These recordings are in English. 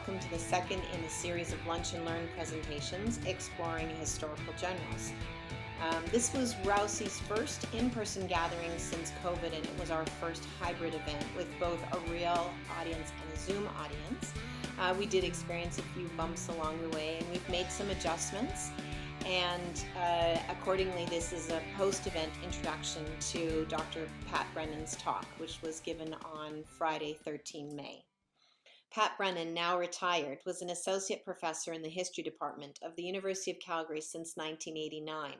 Welcome to the second in a series of Lunch and Learn presentations exploring historical generals. Um, this was RAUSI's first in person gathering since COVID, and it was our first hybrid event with both a real audience and a Zoom audience. Uh, we did experience a few bumps along the way, and we've made some adjustments. And uh, accordingly, this is a post event introduction to Dr. Pat Brennan's talk, which was given on Friday, 13 May. Pat Brennan, now retired, was an associate professor in the history department of the University of Calgary since 1989.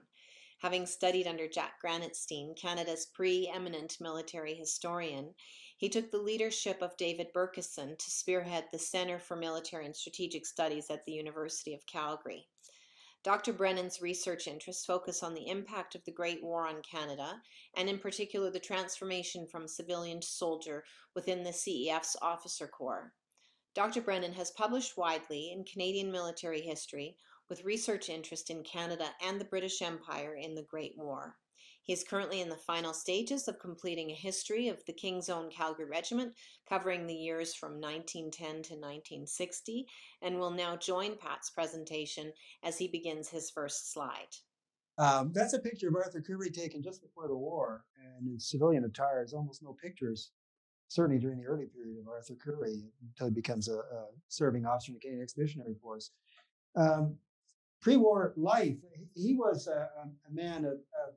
Having studied under Jack Granatstein, Canada's preeminent military historian, he took the leadership of David Bercuson to spearhead the Centre for Military and Strategic Studies at the University of Calgary. Dr. Brennan's research interests focus on the impact of the Great War on Canada, and in particular the transformation from civilian to soldier within the CEF's officer corps. Dr. Brennan has published widely in Canadian military history with research interest in Canada and the British Empire in the Great War. He is currently in the final stages of completing a history of the King's Own Calgary Regiment, covering the years from 1910 to 1960, and will now join Pat's presentation as he begins his first slide. Um, that's a picture of Arthur Currie taken just before the war, and in civilian attire. There's almost no pictures certainly during the early period of Arthur Currie until he becomes a, a serving officer in the Canadian Expeditionary Force. Um, pre-war life, he was a, a man of, of,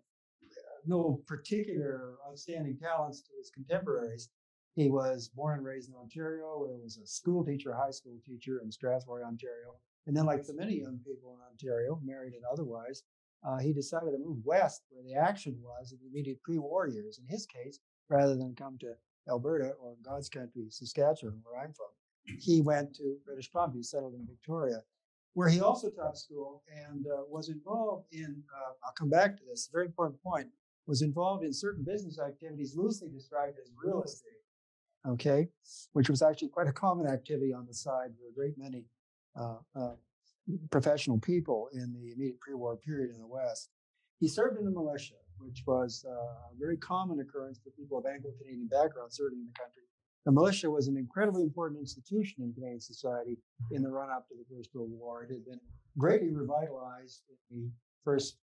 no particular outstanding talents to his contemporaries. He was born and raised in Ontario. He was a school teacher, high school teacher in Strathroy, Ontario. And then, like so many young people in Ontario, married and otherwise, uh, he decided to move west where the action was in the immediate pre-war years. In his case, rather than come to Alberta or God's country, Saskatchewan, where I'm from. He went to British Columbia, settled in Victoria, where he also taught school and uh, was involved in, uh, I'll come back to this, very important point, was involved in certain business activities loosely described as real estate, okay, which was actually quite a common activity on the side for a great many uh, uh professional people in the immediate pre-war period in the West. He served in the militia which was uh, a very common occurrence for people of Anglo-Canadian background, certainly in the country. The militia was an incredibly important institution in Canadian society in the run-up to the First World War. It had been greatly revitalized in the first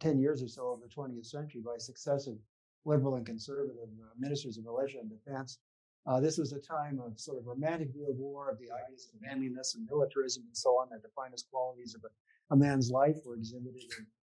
10 years or so of the 20th century by successive liberal and conservative uh, ministers of militia and defense. Uh, this was a time of sort of romantic view of war, of the ideas of manliness and militarism and so on, that the finest qualities of a, a man's life were exhibited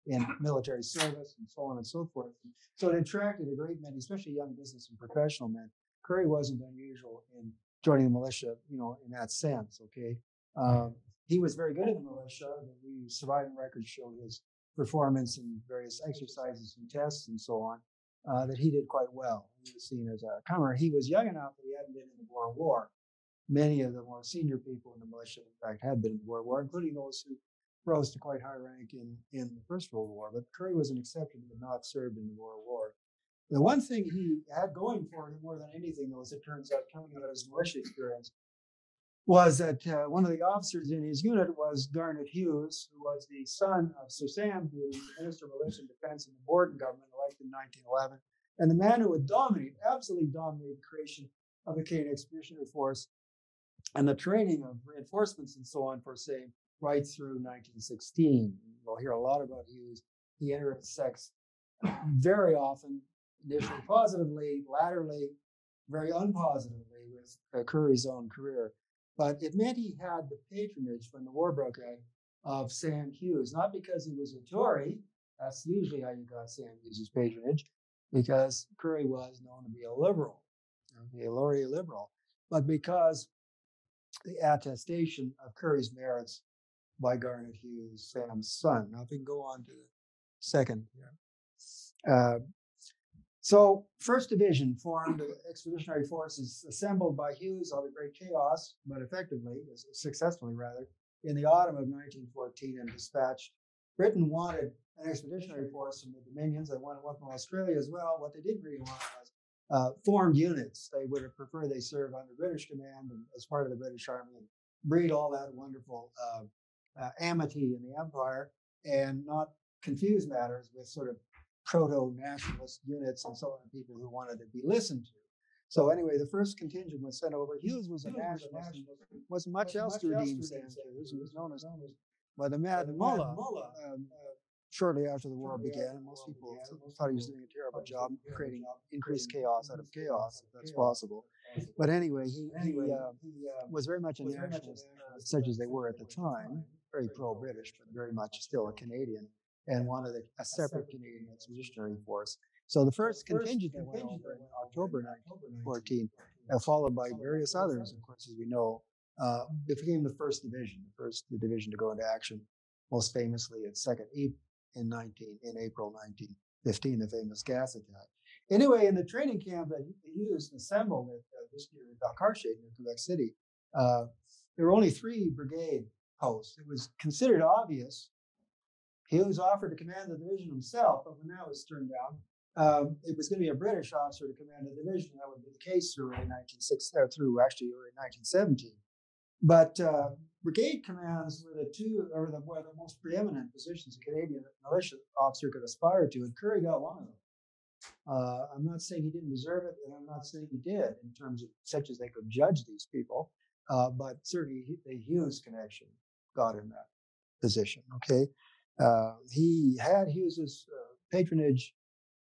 in military service and so on and so forth. So it attracted a great many, especially young business and professional men. Currie wasn't unusual in joining the militia, you know, in that sense. Okay, um, he was very good in the militia. The surviving records show his performance in various exercises and tests and so on. Uh, that he did quite well. He was seen as a comer. He was young enough that he hadn't been in the Boer War. Many of the more senior people in the militia, in fact, had been in the Boer War, including those who rose to quite high rank in, in the First World War, but Currie was an exception who had not served in the World War. The one thing he had going for him more than anything, though, as it turns out, coming out of his militia experience, was that uh, one of the officers in his unit was Garnet Hughes, who was the son of Sir Sam Hughes, Minister of Militia and Defense in the Borden government, elected in 1911, and the man who would dominate, absolutely dominate the creation of the Canadian Expeditionary Force and the training of reinforcements and so on for, say, right through 1916. We'll hear a lot about Hughes. He sex very often, initially positively, latterly very unpositively with uh, Currie's own career. But it meant he had the patronage when the war broke out of Sam Hughes, not because he was a Tory. That's usually how you got Sam Hughes' patronage, because Currie was known to be a liberal, a Laurier liberal, but because the attestation of Currie's merits by Garnet Hughes, Sam's son. Now, if we can go on to the second here. Uh, so, First Division formed expeditionary forces assembled by Hughes out of great chaos, but effectively, successfully rather, in the autumn of 1914 and dispatched. Britain wanted an expeditionary force from the Dominions. They wanted one from Australia as well. What they didn't really want was uh, formed units. They would have preferred they serve under British command and as part of the British Army and breed all that wonderful uh, uh, amity in the empire and not confuse matters with sort of proto nationalist units and so on, people who wanted to be listened to. So anyway, the first contingent was sent over. Hughes was a nationalist. Wasn't much else to redeem Hughes. He was known as by the Mad Mullah. Um, shortly after the war began, and most people thought he was doing a terrible job creating increased chaos out of chaos, if that's possible. But anyway, he, he, uh, was very much a nationalist, uh, such as they were at the time, very pro-British, but very much still a Canadian, and wanted a, a separate Canadian expeditionary force. So the first contingent that went over in October 1914, uh, followed by various others, of course, as we know, uh, became the first division, the first division to go into action, most famously at Second in 19 in April 1915, the famous gas attack. Anyway, in the training camp that Hughes assembled at uh, just near Valcartier near Quebec City, uh, there were only three brigade posts. It was considered obvious. Hughes offered to command the division himself, but when that was turned down, um, it was going to be a British officer to command the division. That would be the case through early 1916, uh, through actually early 1917. But uh, brigade commands were the two, or the, were the most preeminent positions a Canadian militia officer could aspire to, and Currie got one of them. Uh, I'm not saying he didn't deserve it, and I'm not saying he did in terms of such as they could judge these people, uh, but certainly the Hughes connection got him that position. Okay, uh, he had Hughes's uh, patronage,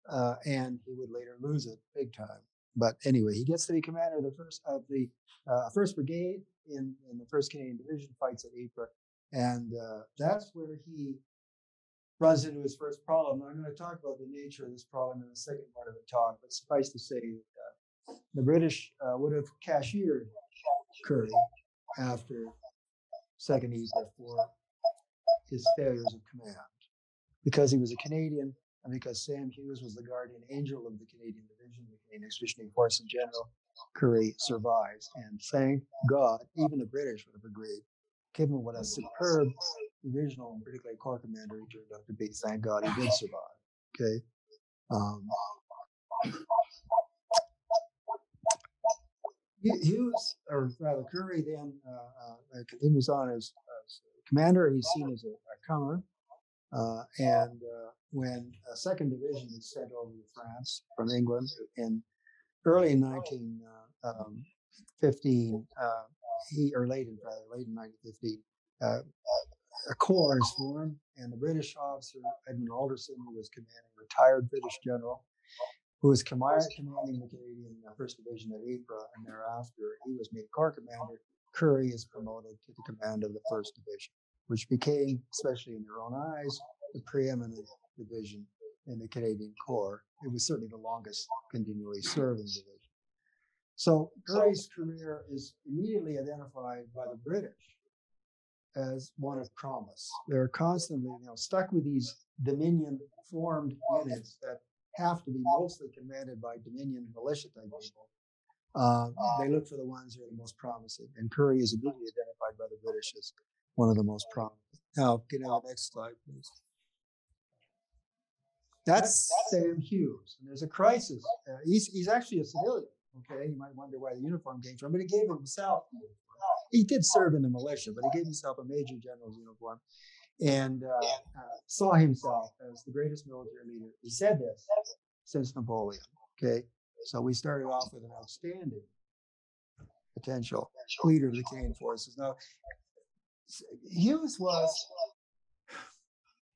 uh, and he would later lose it big time. But anyway, he gets to be commander of the first of the uh, first brigade in, in the first Canadian Division, fights at Ypres, and that's where he runs into his first problem. I'm going to talk about the nature of this problem in the second part of the talk, but suffice to say that uh, the British uh, would have cashiered Currie after Second Ypres for his failures of command because he was a Canadian and because Sam Hughes was the guardian angel of the Canadian Division, the Canadian Expeditionary Force in general. Currie survives, and thank God, even the British would have agreed, given what a superb divisional and particularly corps commander he turned out to be. Thank God he did survive. Okay. Um, Hughes, or rather Currie, then uh, uh, continues on as, as, commander. He's seen as a, a comer. Uh, and uh, when a second division is sent over to France from England in early 1915, uh, um, he or late in rather, late in 1915, uh, a corps is formed, and the British officer Edmund Alderson, who was commanding, retired British general, who was commanding the Canadian uh, First Division at Ypres, and thereafter he was made corps commander. Currie is promoted to the command of the First Division, which became, especially in their own eyes, the preeminent division in the Canadian Corps. It was certainly the longest continually serving division. So Currie's career is immediately identified by the British as one of promise. They're constantly, you know, stuck with these Dominion formed units that have to be mostly commanded by Dominion militia type people. Uh, they look for the ones who are the most promising, and Currie is immediately identified by the British as one of the most promising. Now, get on the next slide, please. That's Sam Hughes, and there's a crisis. Uh, he's he's actually a civilian. Okay, you might wonder why the uniform came from, but he gave himself he did serve in the militia, but he gave himself a major general's uniform and uh, uh, saw himself as the greatest military leader. He said this since Napoleon. Okay, so we started off with an outstanding potential leader of the Canadian forces. Now, Hughes was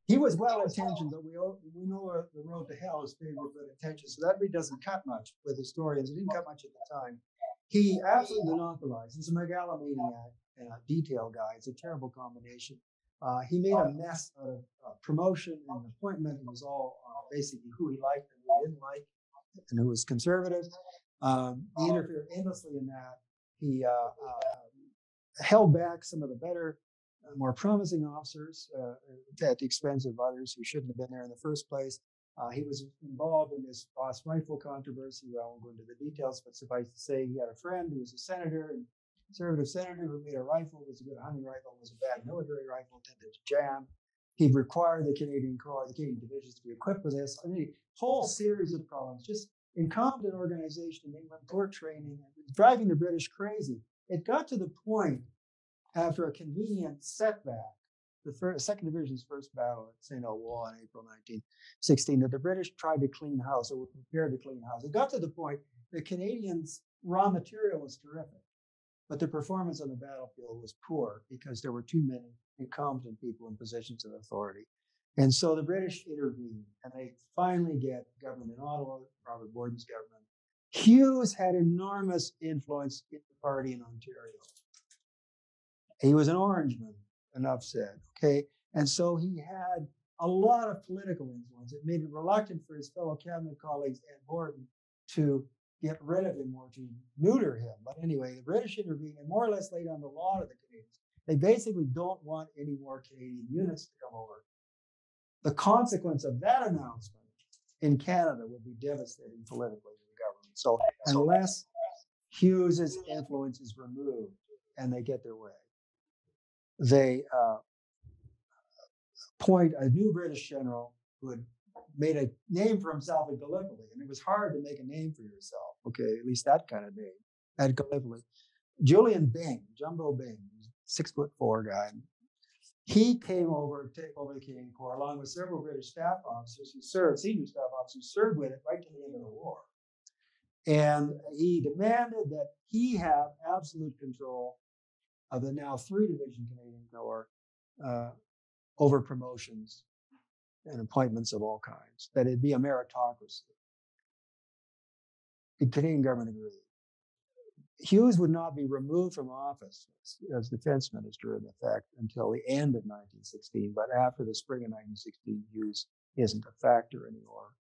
he was well intentioned, but we we know the road to hell is paved with good intentions. So that really doesn't cut much with historians. It didn't cut much at the time. He absolutely monopolized. He's a megalomaniac and a detail guy. It's a terrible combination. Uh, he made a mess out of uh, promotion and appointment. It was all uh, basically who he liked and who he didn't like, and who was conservative. Um, he interfered endlessly in that. He uh, uh, held back some of the better, uh, more promising officers at the expense of others who shouldn't have been there in the first place. Uh, he was involved in this Ross rifle controversy. I won't go into the details, but suffice to say, he had a friend who was a senator and conservative senator who made a rifle was a good hunting rifle, was a bad military rifle, tended to jam. He required the Canadian Corps, the Canadian divisions to be equipped with this. I mean, a whole series of problems, just incompetent organization in England, poor training, driving the British crazy. It got to the point after a convenient setback the first, second division's first battle at St. Eloi in April 1916 that the British tried to clean house or were prepared to clean house. It got to the point the Canadians' raw material was terrific, but the performance on the battlefield was poor because there were too many incompetent people in positions of authority. And so the British intervened and they finally get government in Ottawa, Robert Borden's government. Hughes had enormous influence in the party in Ontario. He was an Orangeman, enough said. Okay. And so he had a lot of political influence. It made it reluctant for his fellow cabinet colleagues and Borden to get rid of him or to neuter him. But anyway, the British intervened and more or less laid on the law to the Canadians. They basically don't want any more Canadian units to come over. The consequence of that announcement in Canada would be devastating politically to the government. So unless Hughes's influence is removed and they get their way, they uh, appoint a new British general who had made a name for himself at Gallipoli. And it was hard to make a name for yourself. Okay, at least that kind of name at Gallipoli. Julian Byng, Jumbo Byng, six foot four guy. He came over to take over the Canadian Corps along with several British staff officers who served, senior staff officers who served with it right to the end of the war. And he demanded that he have absolute control of the now three division Canadian Corps uh, over promotions and appointments of all kinds, that it be a meritocracy. The Canadian government agreed. Hughes would not be removed from office as defense minister in effect until the end of 1916, but after the spring of 1916, Hughes isn't a factor anymore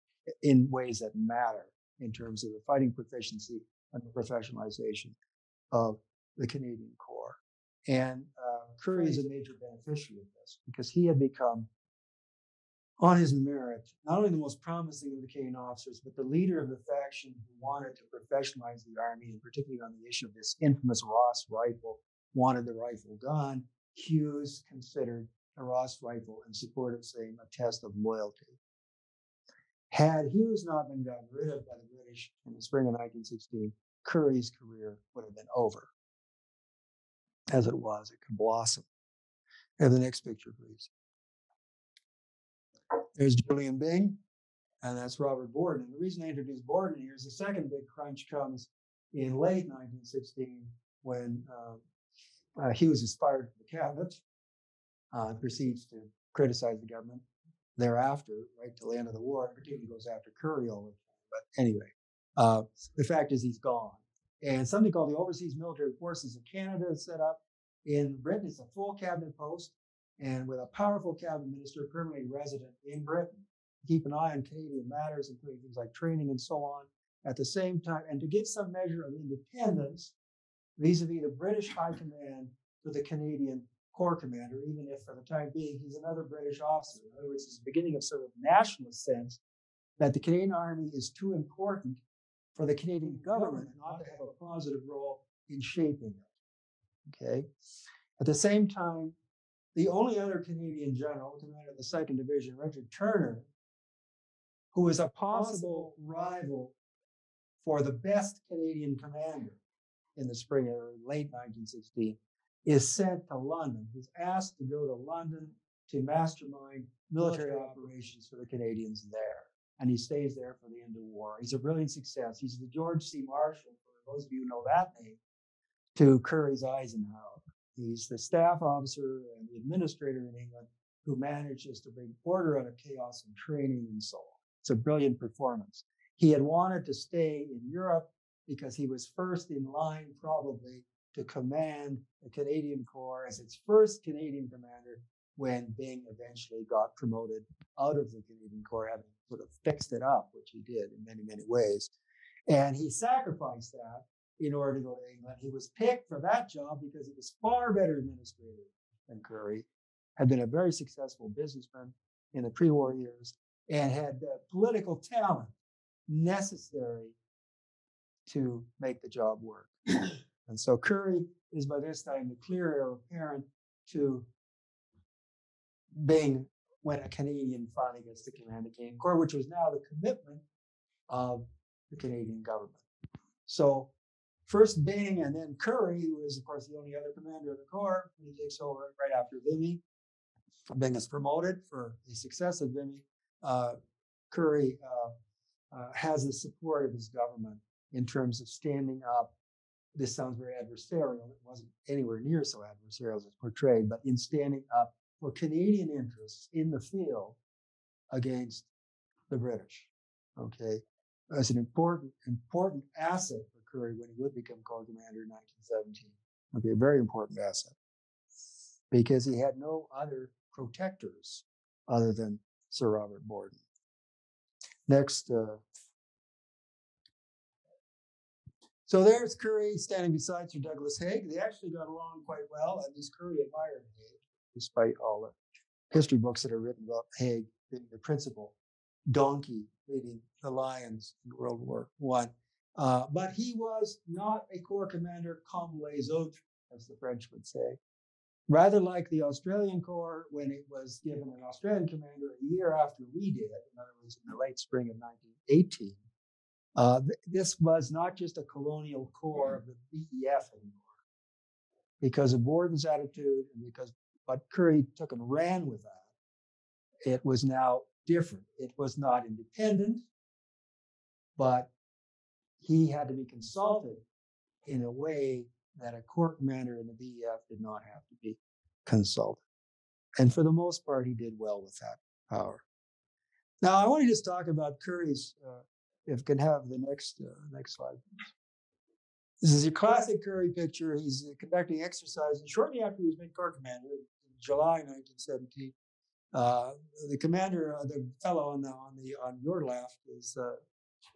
in ways that matter in terms of the fighting proficiency and the professionalization of the Canadian Corps. And uh, Currie is a major beneficiary of this because he had become on his merit, not only the most promising of the Canadian officers, but the leader of the faction who wanted to professionalize the army, and particularly on the issue of this infamous Ross rifle, wanted the rifle gone. Hughes considered the Ross rifle in support of saying a test of loyalty. Had Hughes not been gotten rid of by the British in the spring of 1916, Currie's career would have been over. As it was, it could blossom. Have the next picture, please. There's Julian Byng, and that's Robert Borden. And the reason I introduced Borden here is the second big crunch comes in late 1916 when uh, uh, Hughes is fired from the cabinet uh, and proceeds to criticize the government. Thereafter, right till the end of the war, and particularly goes after Currie all the time. But anyway, uh, the fact is he's gone. And something called the Overseas Military Forces of Canada is set up in Britain. It's a full cabinet post and with a powerful cabinet minister permanently resident in Britain. To keep an eye on Canadian matters, including things like training and so on, at the same time, and to give some measure of independence vis a vis the British High Command to the Canadian Corps Commander, even if for the time being he's another British officer. In other words, it's the beginning of sort of nationalist sense that the Canadian Army is too important for the Canadian government not to have a positive role in shaping it. Okay. At the same time, the only other Canadian general, commander of the Second Division, Richard Turner, who was a possible rival for the best Canadian commander in the spring or late 1916, is sent to London. He's asked to go to London to mastermind military operations for the Canadians there. And he stays there for the end of the war. He's a brilliant success. He's the George C. Marshall, for those of you who know that name, to Currie's Eisenhower. He's the staff officer and the administrator in England who manages to bring order out of chaos and training and so on. It's a brilliant performance. He had wanted to stay in Europe because he was first in line, probably, to command the Canadian Corps as its first Canadian commander when Byng eventually got promoted out of the Canadian Corps, having sort of fixed it up, which he did in many, many ways. And he sacrificed that in order to go to England. He was picked for that job because he was far better administrator than Currie, had been a very successful businessman in the pre-war years, and had the political talent necessary to make the job work. and so Currie is by this time the clear heir apparent to Byng when a Canadian finally gets to command the Canadian Corps, which was now the commitment of the Canadian government. So first Byng and then Currie, who is, of course, the only other commander of the Corps, he takes over right after Vimy. Byng is promoted for the success of Vimy. Uh, Currie uh, uh, has the support of his government in terms of standing up. This sounds very adversarial. It wasn't anywhere near so adversarial as it's portrayed, but in standing up for Canadian interests in the field against the British. Okay, as an important important asset Currie when he would become Corps Commander in 1917. Okay, a very important asset because he had no other protectors other than Sir Robert Borden. Next. Uh, so there's Currie standing beside Sir Douglas Haig. They actually got along quite well, at least Currie admired Haig, despite all the history books that are written about Haig being the principal donkey leading the Lions in World War One. Uh, but he was not a corps commander comme les autres, as the French would say. Rather like the Australian Corps, when it was given an Australian commander a year after we did, in other words, in the late spring of 1918, uh, th- this was not just a colonial corps of the BEF anymore. Because of Borden's attitude and because but Currie took and ran with that, it was now different. It was not independent, but he had to be consulted in a way that a corps commander in the BEF did not have to be consulted. And for the most part, he did well with that power. Now, I want to just talk about Currie's, uh, if can have the next, uh, next slide. This is a classic Currie picture. He's uh, conducting exercises shortly after he was made corps commander in July 1917. Uh, the commander, uh, the fellow on the on the on your left, is uh,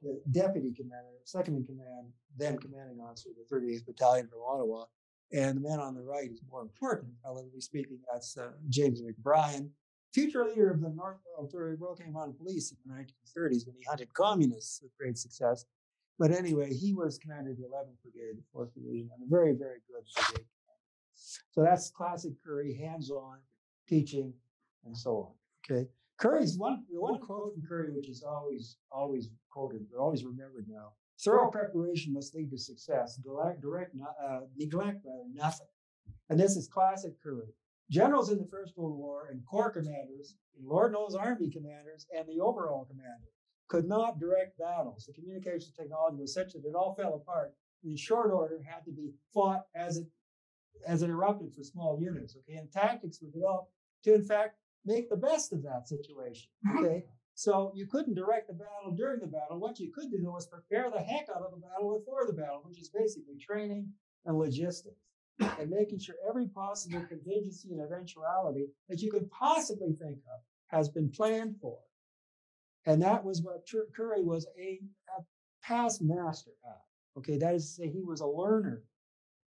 the deputy commander, second in command, then commanding officer of the 38th Battalion from Ottawa. And the man on the right is more important, relatively speaking. That's uh, James McBrien, future leader of the North Ontario Royal Canadian Police in the 1930s when he hunted communists with great success. But anyway, he was commander of the 11th Brigade, the 4th Division, and a very, very good brigade. So that's classic Currie, hands-on, teaching, and so on. Okay. Currie's one the one quote from Curry, which is always always quoted, but always remembered now. Thorough preparation must lead to success. Direct, direct uh, neglect rather nothing. And this is classic Currie. Generals in the First World War and corps commanders, and Lord knows army commanders, and the overall commander could not direct battles. The communications technology was such that it all fell apart. In short order, had to be fought as it as it erupted for small units. Okay, and tactics were developed to, in fact, make the best of that situation. Mm-hmm. Okay. So you couldn't direct the battle during the battle. What you could do was prepare the heck out of the battle before the battle, which is basically training and logistics and making sure every possible contingency and eventuality that you could possibly think of has been planned for. And that was what Currie was a, a past master at. Okay, that is to say, he was a learner,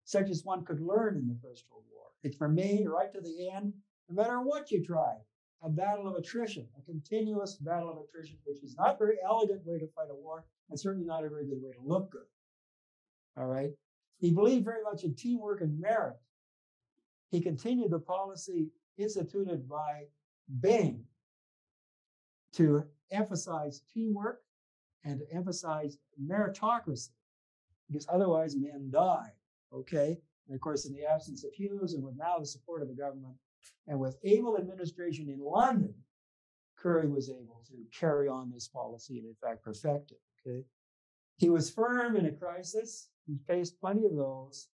such as one could learn in the First World War. It remained right to the end no matter what you try, a battle of attrition, a continuous battle of attrition, which is not a very elegant way to fight a war, and certainly not a very good way to look good. All right. He believed very much in teamwork and merit. He continued the policy instituted by Byng to emphasize teamwork and to emphasize meritocracy, because otherwise men die. Okay. And of course, in the absence of Hughes and with now the support of the government, and with able administration in London, Currie was able to carry on this policy and, in fact, perfect it. Okay. He was firm in a crisis. He faced plenty of those.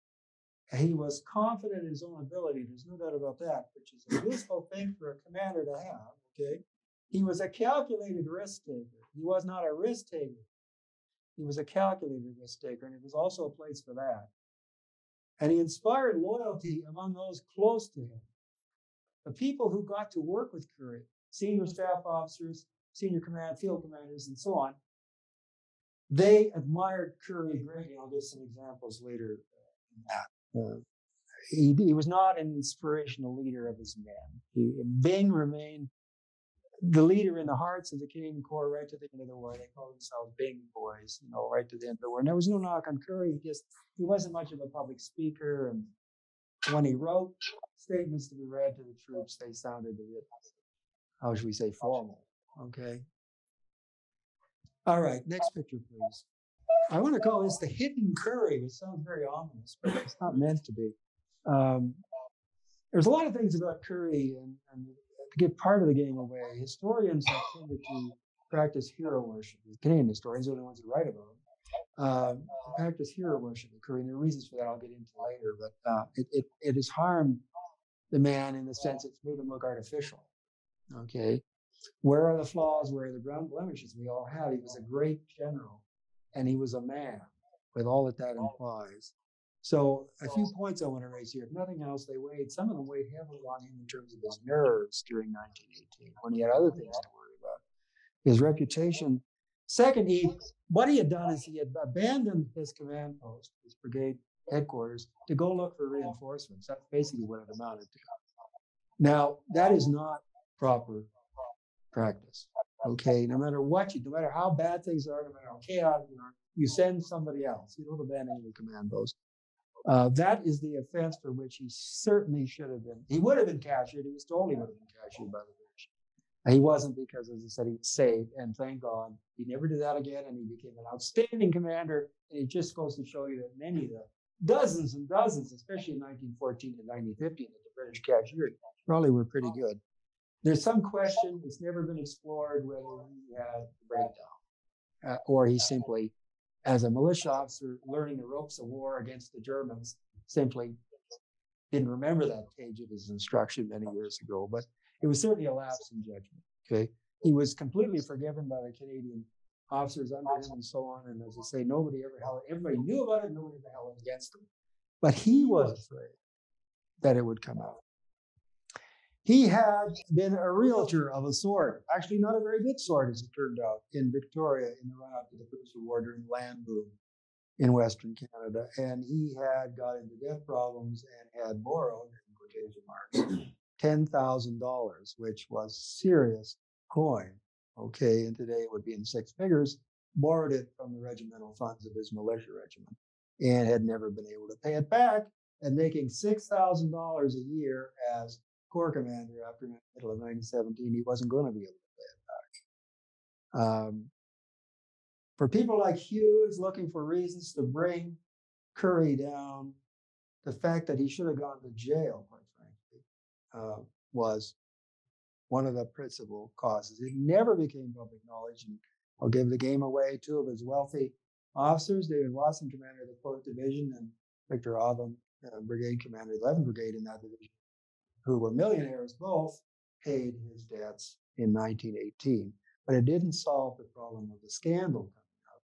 He was confident in his own ability. There's no doubt about that, which is a useful thing for a commander to have. Okay. He was a calculated risk taker. He was not a risk taker. He was a calculated risk taker, and it was also a place for that. And he inspired loyalty among those close to him the people who got to work with Currie, senior staff officers, senior command, field commanders, and so on, they admired Currie greatly. I'll give some examples later that. Uh, he, he, was not an inspirational leader of his men. He, Byng remained the leader in the hearts of the Canadian Corps right to the end of the war. They called themselves Byng boys, you know, right to the end of the war. And there was no knock on Currie. He just he wasn't much of a public speaker, and when he wrote, statements to be read to the troops, they sounded a bit, how should we say, formal. Okay. All right, next picture, please. I want to call this the hidden Currie, which sounds very ominous, but it's not meant to be. Um, there's a lot of things about Currie, and, and, to give part of the game away, historians have tended to practice hero worship. Canadian historians are the ones who write about uh, practice hero worship occurring. There are reasons for that I'll get into later, but uh, it, it, it has harmed the man in the sense it's made him look artificial. Okay. Where are the flaws? Where are the ground blemishes? We all have. He was a great general and he was a man with all that that implies. So a few points I want to raise here. If nothing else, they weighed, some of them weighed heavily on him in terms of his nerves during 1918 when he had other things to worry about. His reputation. Second, he, what he had done is he had abandoned his command post, his brigade headquarters, to go look for reinforcements. That's basically what it amounted to. Now, that is not proper practice. Okay, no matter what you, no matter how bad things are, no matter how chaotic you are, you send somebody else. You don't abandon your command post. Uh, that is the offense for which he certainly should have been. He would have been cashiered. He was told he would have been cashiered by the British. He wasn't because, as I said, he was saved, and thank God he never did that again, and he became an outstanding commander. And it just goes to show you that many of the dozens and dozens, especially in 1914 and 1915, that the British cashiered probably were pretty good. There's some question, it's never been explored whether he had a breakdown uh, or he simply as a militia officer learning the ropes of war against the Germans, simply didn't remember that page of his instruction many years ago. But it was certainly a lapse in judgment. Okay. He was completely forgiven by the Canadian officers under him and so on. And as I say, nobody ever held everybody knew about it, nobody ever held against him. But he was afraid that it would come out. He had been a realtor of a sort, actually not a very good sort, as it turned out, in Victoria in the run up to the First War during land boom in Western Canada. And he had got into debt problems and had borrowed, in quotation marks, $10,000, which was serious coin. Okay, and today it would be in six figures, borrowed it from the regimental funds of his militia regiment and had never been able to pay it back and making $6,000 a year as corps commander after the middle of 1917, he wasn't going to be able to pay it back. Um, for people like Hughes looking for reasons to bring Currie down, the fact that he should have gone to jail, quite frankly, uh, was one of the principal causes. It never became public knowledge, and I'll give the game away. Two of his wealthy officers, David Watson, commander of the 4th Division, and Victor Odlum, uh, brigade commander, 11th Brigade in that division, who were millionaires both, paid his debts in 1918. But it didn't solve the problem of the scandal coming out.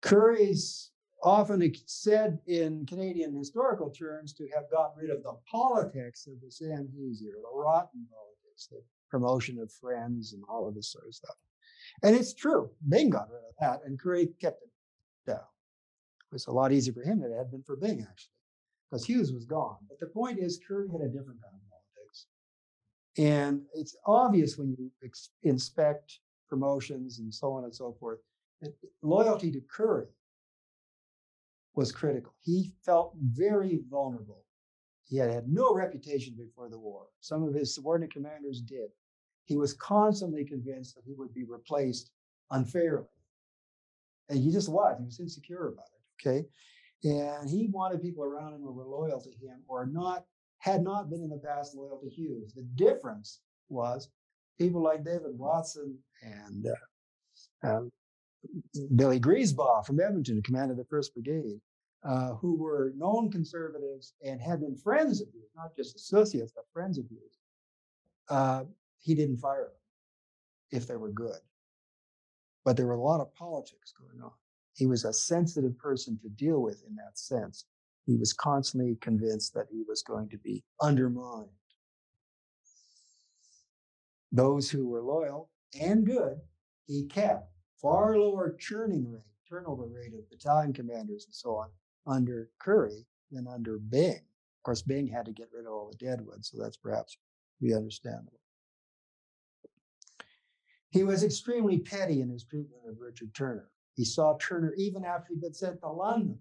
Currie's often said in Canadian historical terms to have gotten rid of the politics of the Sam Hughes era, the rotten politics, the promotion of friends and all of this sort of stuff. And it's true. Byng got rid of that, and Currie kept it down. It was a lot easier for him than it had been for Byng, actually because Hughes was gone. But the point is, Currie had a different kind of politics. And it's obvious when you ex- inspect promotions and so on and so forth, that loyalty to Currie was critical. He felt very vulnerable. He had had no reputation before the war. Some of his subordinate commanders did. He was constantly convinced that he would be replaced unfairly. And he just was. He was insecure about it. Okay. And he wanted people around him who were loyal to him or not, had not been in the past loyal to Hughes. The difference was people like David Watson and uh, uh, Billy Griesbach from Edmonton, who commanded the 1st Brigade, uh, who were known conservatives and had been friends of Hughes, not just associates, but friends of Hughes. Uh, he didn't fire them if they were good. But there were a lot of politics going on. He was a sensitive person to deal with in that sense. He was constantly convinced that he was going to be undermined. Those who were loyal and good, he kept far lower churning rate, turnover rate of battalion commanders and so on under Currie than under Byng. Of course, Byng had to get rid of all the deadwood, so that's perhaps be understandable. He was extremely petty in his treatment of Richard Turner. He saw Turner even after he'd been sent to London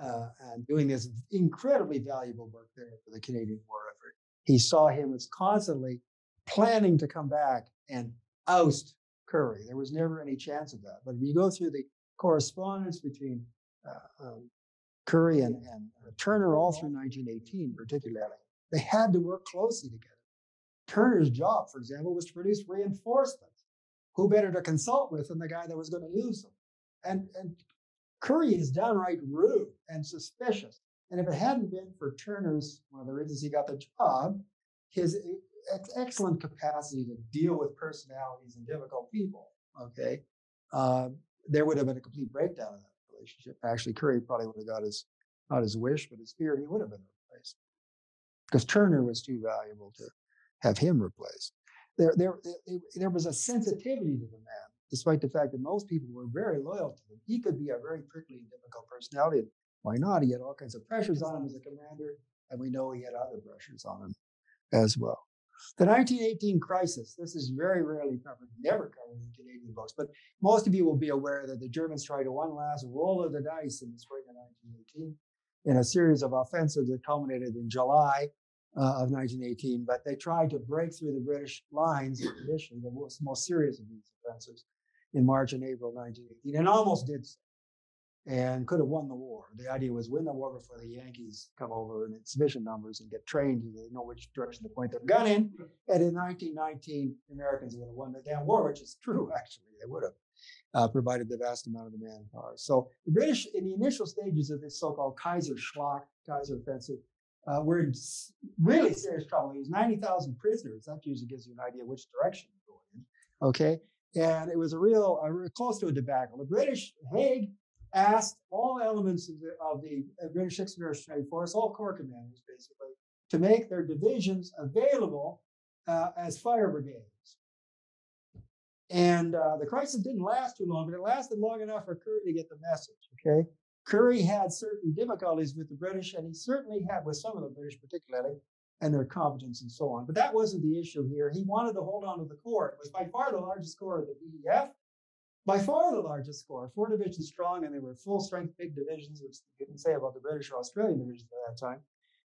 uh, and doing this incredibly valuable work there for the Canadian war effort. He saw him as constantly planning to come back and oust Currie. There was never any chance of that. But if you go through the correspondence between uh, um, Currie and, and Turner all through 1918, particularly, they had to work closely together. Turner's job, for example, was to produce reinforcements who better to consult with than the guy that was going to use them? and, and Currie is downright rude and suspicious. And if it hadn't been for Turner's, one of the reasons he got the job, his excellent capacity to deal with personalities and difficult people, okay, uh, there would have been a complete breakdown of that relationship. Actually, Currie probably would have got his, not his wish, but his fear, he would have been replaced. Because Turner was too valuable to have him replaced. There, there, there was a sensitivity to the man, despite the fact that most people were very loyal to him. He could be a very prickly and difficult personality. Why not? He had all kinds of pressures on him as a commander, and we know he had other pressures on him as well. The 1918 crisis, this is very rarely covered, never covered in Canadian books, but most of you will be aware that the Germans tried one last roll of the dice in the spring of 1918 in a series of offensives that culminated in July uh, of 1918. But they tried to break through the British lines initially, the most, most serious of these offensives, in March and April 1918, and almost did so and could have won the war. The idea was win the war before the Yankees come over in sufficient numbers and get trained so they know which direction to point their gun in. And in 1919, Americans would have won the damn war, which is true, actually. They would have, uh, provided the vast amount of the manpower. So the British, in the initial stages of this so-called Kaiserschlacht, Kaiser offensive, uh, were in really serious trouble. He was 90,000 prisoners. That usually gives you an idea which direction you're going in. Okay. And it was a real, a, close to a debacle. The British, Haig asked all elements of the, of the British Expeditionary Force, all corps commanders basically, to make their divisions available uh, as fire brigades. And uh, the crisis didn't last too long, but it lasted long enough for Currie to get the message. Okay, Currie had certain difficulties with the British, and he certainly had with some of the British, particularly, and their competence and so on. But that wasn't the issue here. He wanted to hold on to the corps. It was by far the largest corps of the BEF by far the largest corps, four divisions strong, and they were full strength big divisions, which you can say about the British or Australian divisions at that time.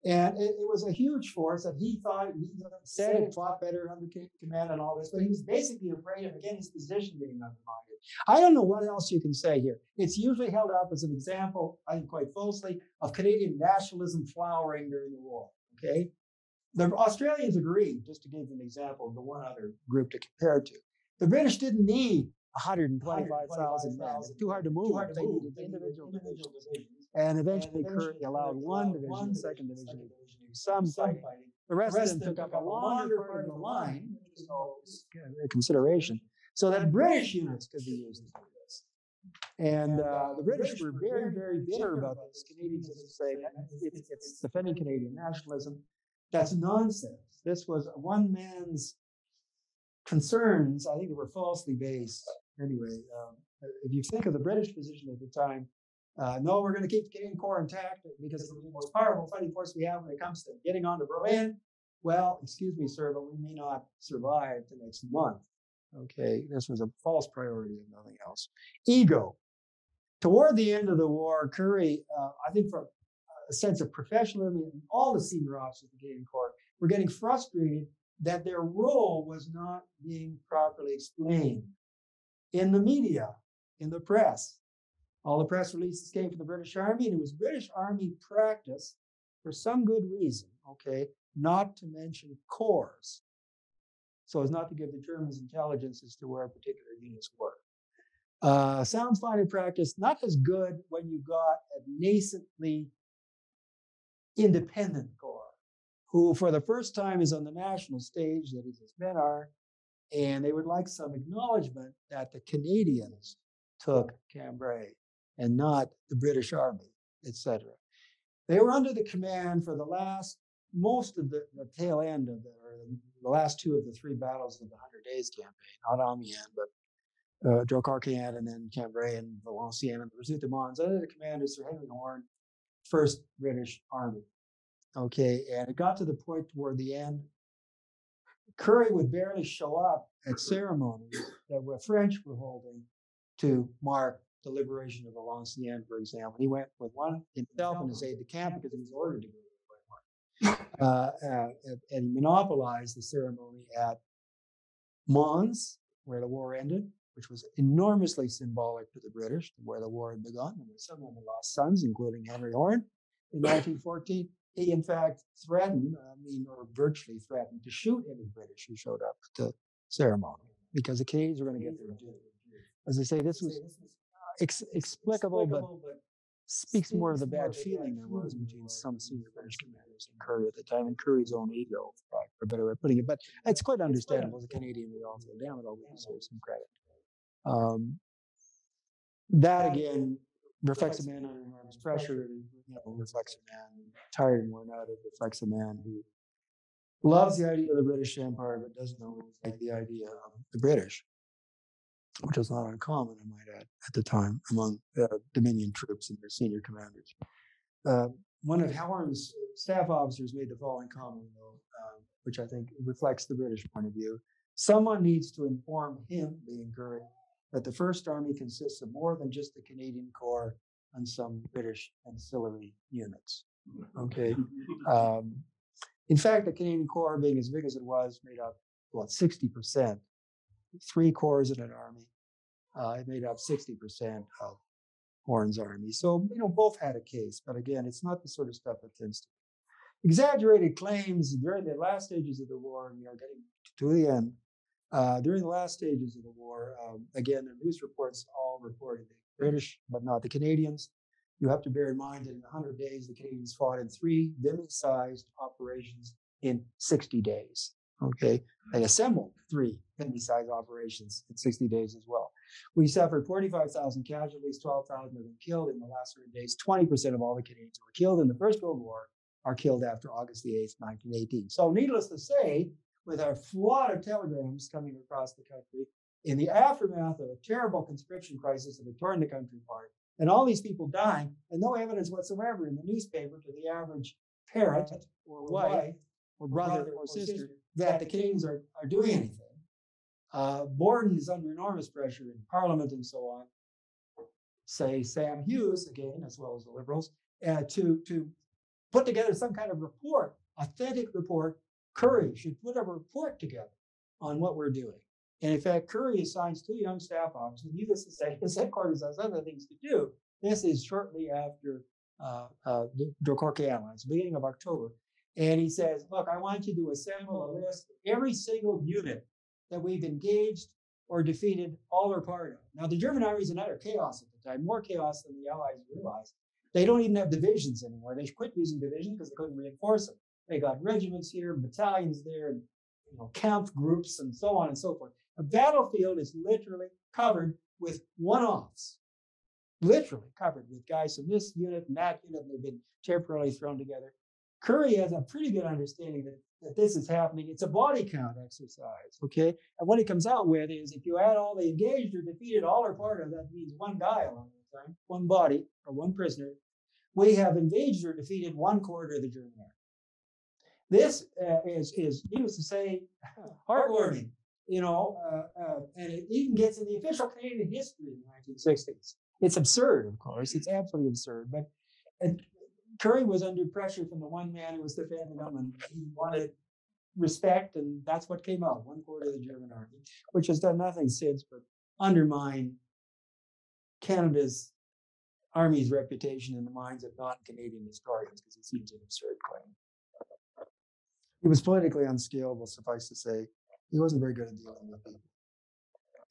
And it, it, was a huge force that he thought he said it fought better under command and all this, but he was basically afraid of again his position being undermined. I don't know what else you can say here. It's usually held up as an example, I think quite falsely, of Canadian nationalism flowering during the war. Okay, the Australians agreed, just to give an example the one other group to compare to. The British didn't need 125,000 men. It's too hard to move. Hard to move. individual, individual divisions. And eventually, Currie allowed one division, the second division, some fighting. The rest, of them took up a longer part of the line, a consideration, so that British units could be used. And uh, the British were very, very bitter about this. Canadians would say it's, it's defending Canadian nationalism. That's nonsense. This was one man's concerns, I think they were falsely based anyway, um, if you think of the British position at the time, uh, no, we're going to keep the Canadian Corps intact because it's the most powerful fighting force we have when it comes to getting on to Berlin. Well, excuse me, sir, but we may not survive the next month. Okay, this was a false priority and nothing else. Ego. Toward the end of the war, Currie, uh, I think for a sense of professionalism, all the senior officers of the Canadian Corps were getting frustrated that their role was not being properly explained in the media, in the press. All the press releases came from the British Army, and it was British Army practice, for some good reason, okay, not to mention corps, so as not to give the Germans intelligence as to where particular units were. Uh, sounds fine in practice, not as good when you got a nascently independent corps, who for the first time is on the national stage, that is, as men are, and they would like some acknowledgement that the Canadians took Cambrai and not the British Army, etc. They were under the command for the last, most of the, the tail end of the, the last two of the three battles of the Hundred Days campaign, not Amiens, but uh, Drocourt-Quéant and then Cambrai and Valenciennes and the Pursuit de Mons. Under the command of Sir Henry Horne, First British Army. Okay, and it got to the point toward the end Currie would barely show up at ceremonies that the French were holding to mark the liberation of Valenciennes, for example. He went with one himself and his aide de camp because he was ordered to go the uh, uh, and monopolized the ceremony at Mons, where the war ended, which was enormously symbolic to the British, where the war had begun. And some of them lost sons, including Henry Horne in 1914 he in fact threatened, I mean, or virtually threatened to shoot any British who showed up to ceremony because the Canadians were going to get their due. As I say, this was ex- explicable, but speaks more of the bad feeling there was between some senior British commanders and Currie at the time, and Currie's own ego, for a better way of putting it. But it's quite understandable as a Canadian, we all feel damn it, all we deserve some credit. Um, that again reflects a man under enormous pressure. You know, reflects a man tired and worn out. It reflects a man who loves the idea of the British Empire, but doesn't always like the idea of the British, which was not uncommon, I might add, at the time among uh, Dominion troops and their senior commanders. Uh, one of Horne's staff officers made the following comment, though, uh, which I think reflects the British point of view. Someone needs to inform him, being Currie, that the First Army consists of more than just the Canadian Corps and some British ancillary units. Okay. Um, in fact, the Canadian Corps, being as big as it was, made up what 60%, three corps in an army. Uh, it made up 60% of Horne's army. So you know both had a case, but again, it's not the sort of stuff that tends to exaggerated claims during the last stages of the war, and we are getting to the end. Uh, during the last stages of the war, um, again, the news reports all reported the British, but not the Canadians. You have to bear in mind that in 100 days, the Canadians fought in three Vimy-sized operations in 60 days. Okay, they assembled three Vimy-sized operations in 60 days as well. We suffered 45,000 casualties, 12,000 of them killed in the last 100 days. 20% of all the Canadians who were killed in the First World War are killed after August the 8th, 1918. So, needless to say, with a flood of telegrams coming across the country in the aftermath of a terrible conscription crisis that had torn the country apart, and all these people dying, and no evidence whatsoever in the newspaper to the average parent or wife or brother or sister that the kings are, are doing anything. Uh, Borden is under enormous pressure in Parliament and so on. Say Sam Hughes again, as well as the Liberals, uh, to to put together some kind of report, authentic report. Currie should put a report together on what we're doing. And in fact, Currie assigns two young staff officers. Needless to say, his headquarters has other things to do. This is shortly after uh, uh, the Drocourt-Quéant Line, beginning of October. And he says, Look, I want you to assemble a list of every single unit that we've engaged or defeated all or part of. Now, the German army is in utter chaos at the time, more chaos than the Allies realized. They don't even have divisions anymore. They quit using divisions because they couldn't reinforce them. They got regiments here, battalions there, and you know, camp groups, and so on and so forth. A battlefield is literally covered with one-offs, literally covered with guys from this unit and that unit, they've been temporarily thrown together. Currie has a pretty good understanding that, that this is happening. It's a body count exercise, okay? And what he comes out with is if you add all the engaged or defeated, all or part of that means one guy along the time, one body or one prisoner. We have engaged or defeated one quarter of the German army. This uh, is, is, needless to say, heartwarming, you know, uh, uh, and it even gets in the official Canadian history in the 1960s. It's absurd, of course. It's absolutely absurd. But and Currie was under pressure from the one man who was defending him, and he wanted respect, and that's what came out one quarter of the German army, which has done nothing since but undermine Canada's army's reputation in the minds of non Canadian historians because it seems an absurd claim. He was politically unscalable, suffice to say. He wasn't very good at dealing with people.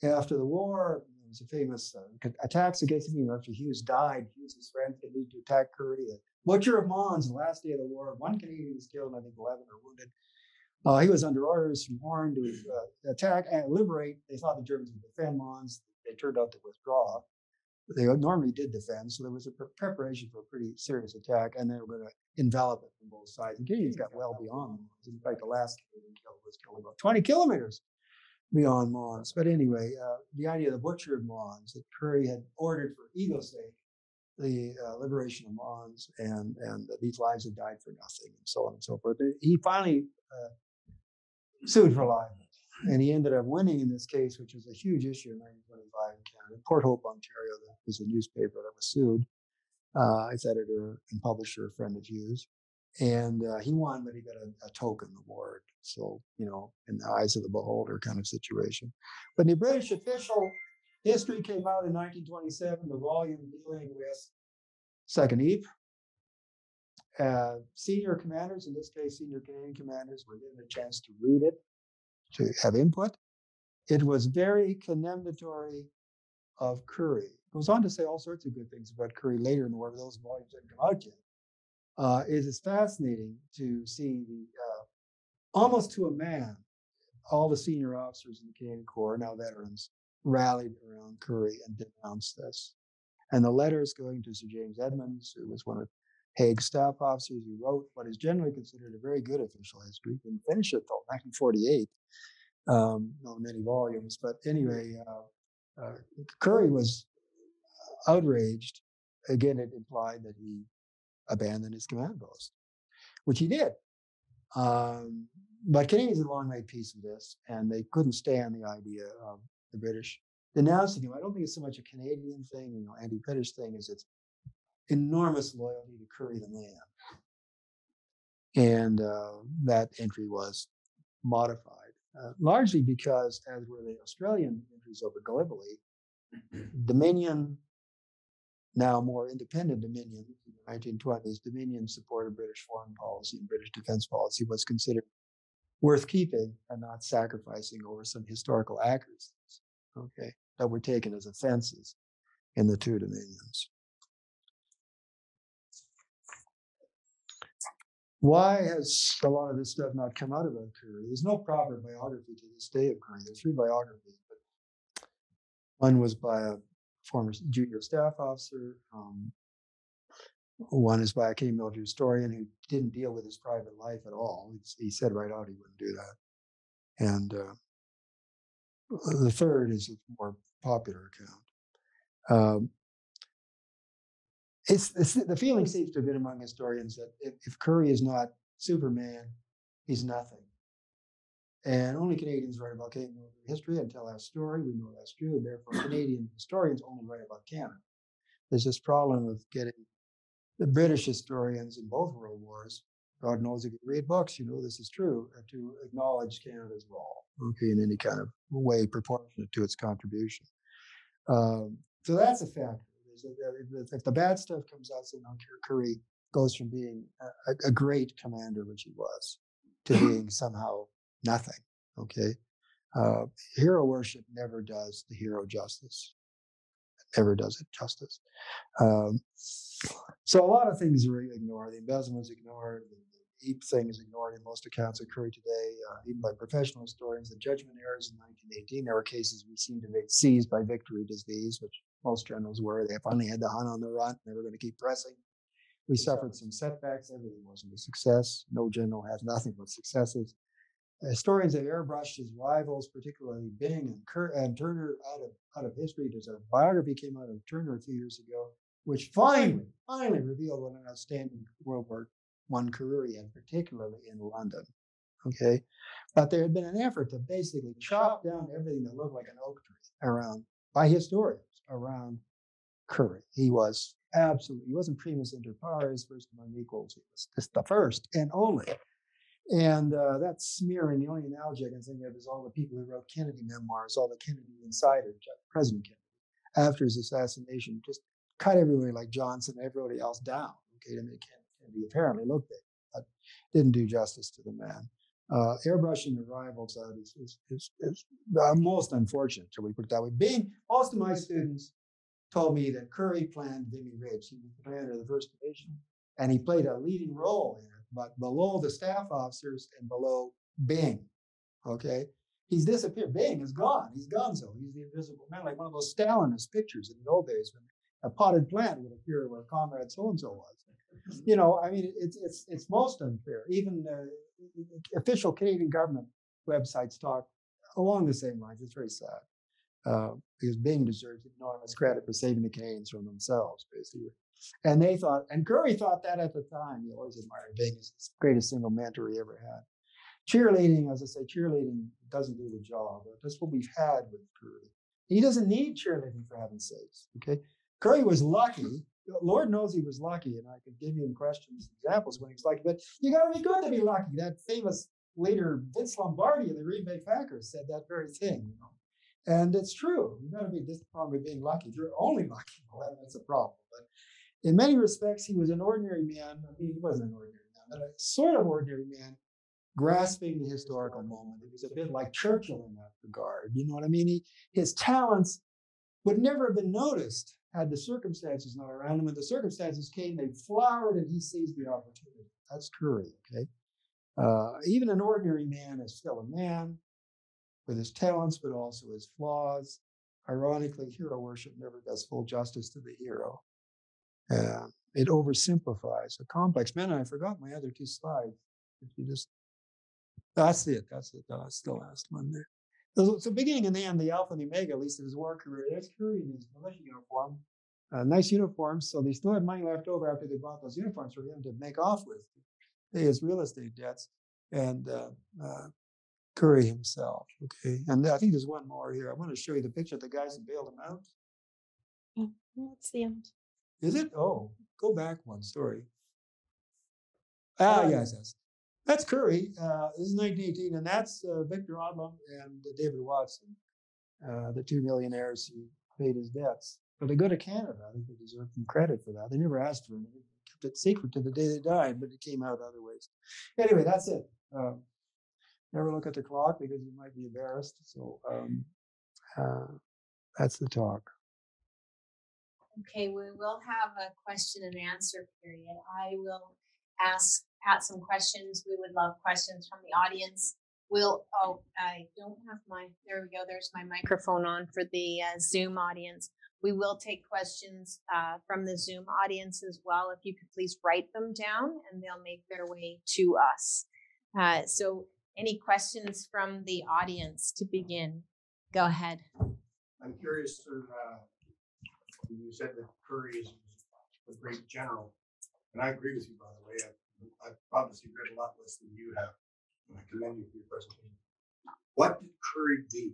After the war, there was a famous uh, attacks against him after Hughes died. Hughes' friend continued to attack. The butcher of Mons, the last day of the war, one Canadian was killed, and I think 11 are wounded. Uh, he was under orders from Horne to uh, attack and liberate. They thought the Germans would defend Mons. They turned out to withdraw. They normally did defend, so there was a pre- preparation for a pretty serious attack, and they were going to envelop it from both sides. The Canadians got well beyond Mons. In fact, the last Canadian kill was killed about 20 kilometers beyond Mons. But anyway, uh, the idea of the butcher of Mons that Currie had ordered for ego's sake the uh, liberation of Mons, and and these lives had died for nothing, and so on and so forth. He finally uh, sued for libel, and he ended up winning in this case, which was a huge issue in 1925 in Canada. Port Hope, Ontario, that was a newspaper that was sued. Uh, its editor and publisher, a friend of Hughes, and uh, he won, but he got a, a, token award. So you know, in the eyes of the beholder, kind of situation. But the British official history came out in 1927, the volume dealing with Second Ypres. Uh, senior commanders, in this case, senior Canadian commanders, were given a chance to read it, to have input. It was very condemnatory of Currie. Goes on to say all sorts of good things about Currie later in the war, those volumes didn't come out yet. Uh, is it's fascinating to see the uh, almost to a man, all the senior officers in the Canadian Corps, now veterans, rallied around Currie and denounced this. And the letters going to Sir James Edmonds, who was one of Haig's staff officers, who wrote what is generally considered a very good official history, didn't finish it till 1948, um, not many volumes. But anyway, uh, uh, Currie was outraged. Again, it implied that he abandoned his command post, which he did. Um, but Canadians had long made peace with this, and they couldn't stand the idea of the British denouncing him. I don't think it's so much a Canadian thing, you know, anti-British thing, as it's enormous loyalty to Currie the man. And uh, that entry was modified, uh, largely because, as were the Australian entries over Gallipoli, Dominion, now more independent Dominion, in the 1920s, Dominion supported British foreign policy and British defense policy was considered worth keeping and not sacrificing over some historical accuracies, okay, that were taken as offenses in the two dominions. Why has a lot of this stuff not come out about Currie? There's no proper biography to this day of Currie. There's three biographies, but one was by a former junior staff officer. Um, one is by a Canadian military historian who didn't deal with his private life at all. He, he said right out he wouldn't do that. And uh, the third is a more popular account. Um, it's, it's, the feeling seems to have been among historians that if, if Currie is not Superman, he's nothing. And only Canadians write about Canadian military history and tell our story. We know that's true. And therefore, Canadian historians only write about Canada. There's this problem of getting the British historians in both world wars, God knows if you read books, you know this is true, uh, to acknowledge Canada's role, okay, in any kind of way proportionate to its contribution. Um, so that's a factor. If the bad stuff comes out, so now Currie goes from being a, a great commander, which he was, to being somehow nothing. Okay. Uh, hero worship never does the hero justice. It never does it justice. Um, so a lot of things are ignored. The embezzlement is ignored. The, the EAP thing is ignored in most accounts of Currie today, uh, even by professional historians. The judgment errors in 1918, there were cases we seem to be seized by victory disease, which most generals were. They finally had the hunt on the run. They were going to keep pressing. We suffered some setbacks. Everything wasn't a success. No general has nothing but successes. Uh, historians have airbrushed his rivals, particularly Byng and, Cur- and Turner, out of out of history. There's a biography came out of Turner a few years ago, which finally, finally revealed what an outstanding World War One career he had, particularly in London. Okay, but there had been an effort to basically chop down everything that looked like an oak tree around by historians around Currie. He was absolutely, he wasn't primus inter pares, first among equals. He was just the first and only. And uh, that smearing, the only analogy I can think of is all the people who wrote Kennedy memoirs, all the Kennedy insiders, President Kennedy, after his assassination, just cut everybody like Johnson, everybody else down, okay, to make Kennedy apparently look big, but didn't do justice to the man. Uh, airbrushing the rivals out is, is, is, is most unfortunate, shall we put it that way. Being most of my students told me that Currie planned Vimy Ridge. He was the commander of the First Division, and he played a leading role in it, but below the staff officers and below Byng. Okay, he's disappeared. Byng is gone. He's gone. So he's the invisible man, like one of those Stalinist pictures in the old days when a potted plant would appear where Comrade so and so was. You know, I mean, it's it's it's most unfair. Even uh, official Canadian government websites talk along the same lines. It's very sad uh, because Byng deserves enormous credit for saving the Canadians from themselves, basically. And they thought, and Currie thought that at the time. He always admired Byng as the greatest single mentor he ever had. Cheerleading, as I say, cheerleading doesn't do the job. That's what we've had with Currie. He doesn't need cheerleading for heaven's sakes. Okay, Currie was lucky. Lord knows he was lucky, and I could give you questions examples when he's lucky. But you got to be good to be lucky. That famous leader Vince Lombardi of the Green Bay Packers said that very thing. You know, and it's true. You got to be disappointed with being lucky. You're only lucky, well, that's a problem. But in many respects, he was an ordinary man. I mean, he wasn't an ordinary man, but a sort of ordinary man, grasping the historical moment. He was a bit like Churchill in that regard. You know what I mean? He, his talents would never have been noticed had the circumstances not around him. When the circumstances came, they flowered and he seized the opportunity. That's Currie, okay? Uh, even an ordinary man is still a man with his talents, but also his flaws. Ironically, hero worship never does full justice to the hero. Uh, it oversimplifies a complex man. I forgot my other two slides. If you just, that's it. That's it. That's the last one there. So, so beginning and the end, the Alpha and the Omega, at least in his war career, there's Currie in his militia uniform. Uh, nice uniforms. So they still had money left over after they bought those uniforms for him to make off with, pay his real estate debts. And uh, uh, Currie himself. Okay. And I think there's one more here. I want to show you the picture of the guys that bailed him out. That's the end. Is it? Oh, go back one story. Ah, yes, yes. That's Currie. Uh, this is 1918, and that's uh, Victor Odlum and David Watson, uh, the two millionaires who paid his debts. But they go to Canada. I think they deserve some credit for that. They never asked for it. They kept it secret to the day they died, but it came out other ways. Anyway, that's it. Um, never look at the clock because you might be embarrassed. So um, uh, that's the talk. Okay, we will have a question and answer period. I will ask Pat some questions. We would love questions from the audience. We'll, oh, I don't have my, there we go. There's my microphone on for the uh, Zoom audience. We will take questions uh, from the Zoom audience as well. If you could please write them down and they'll make their way to us. Uh, so, any questions from the audience to begin? Go ahead. I'm curious, sir, uh, you said that Currie is a great general, and I agree with you, by the way. I've, I've obviously read a lot less than you have, and I commend you for your presentation. What did Currie do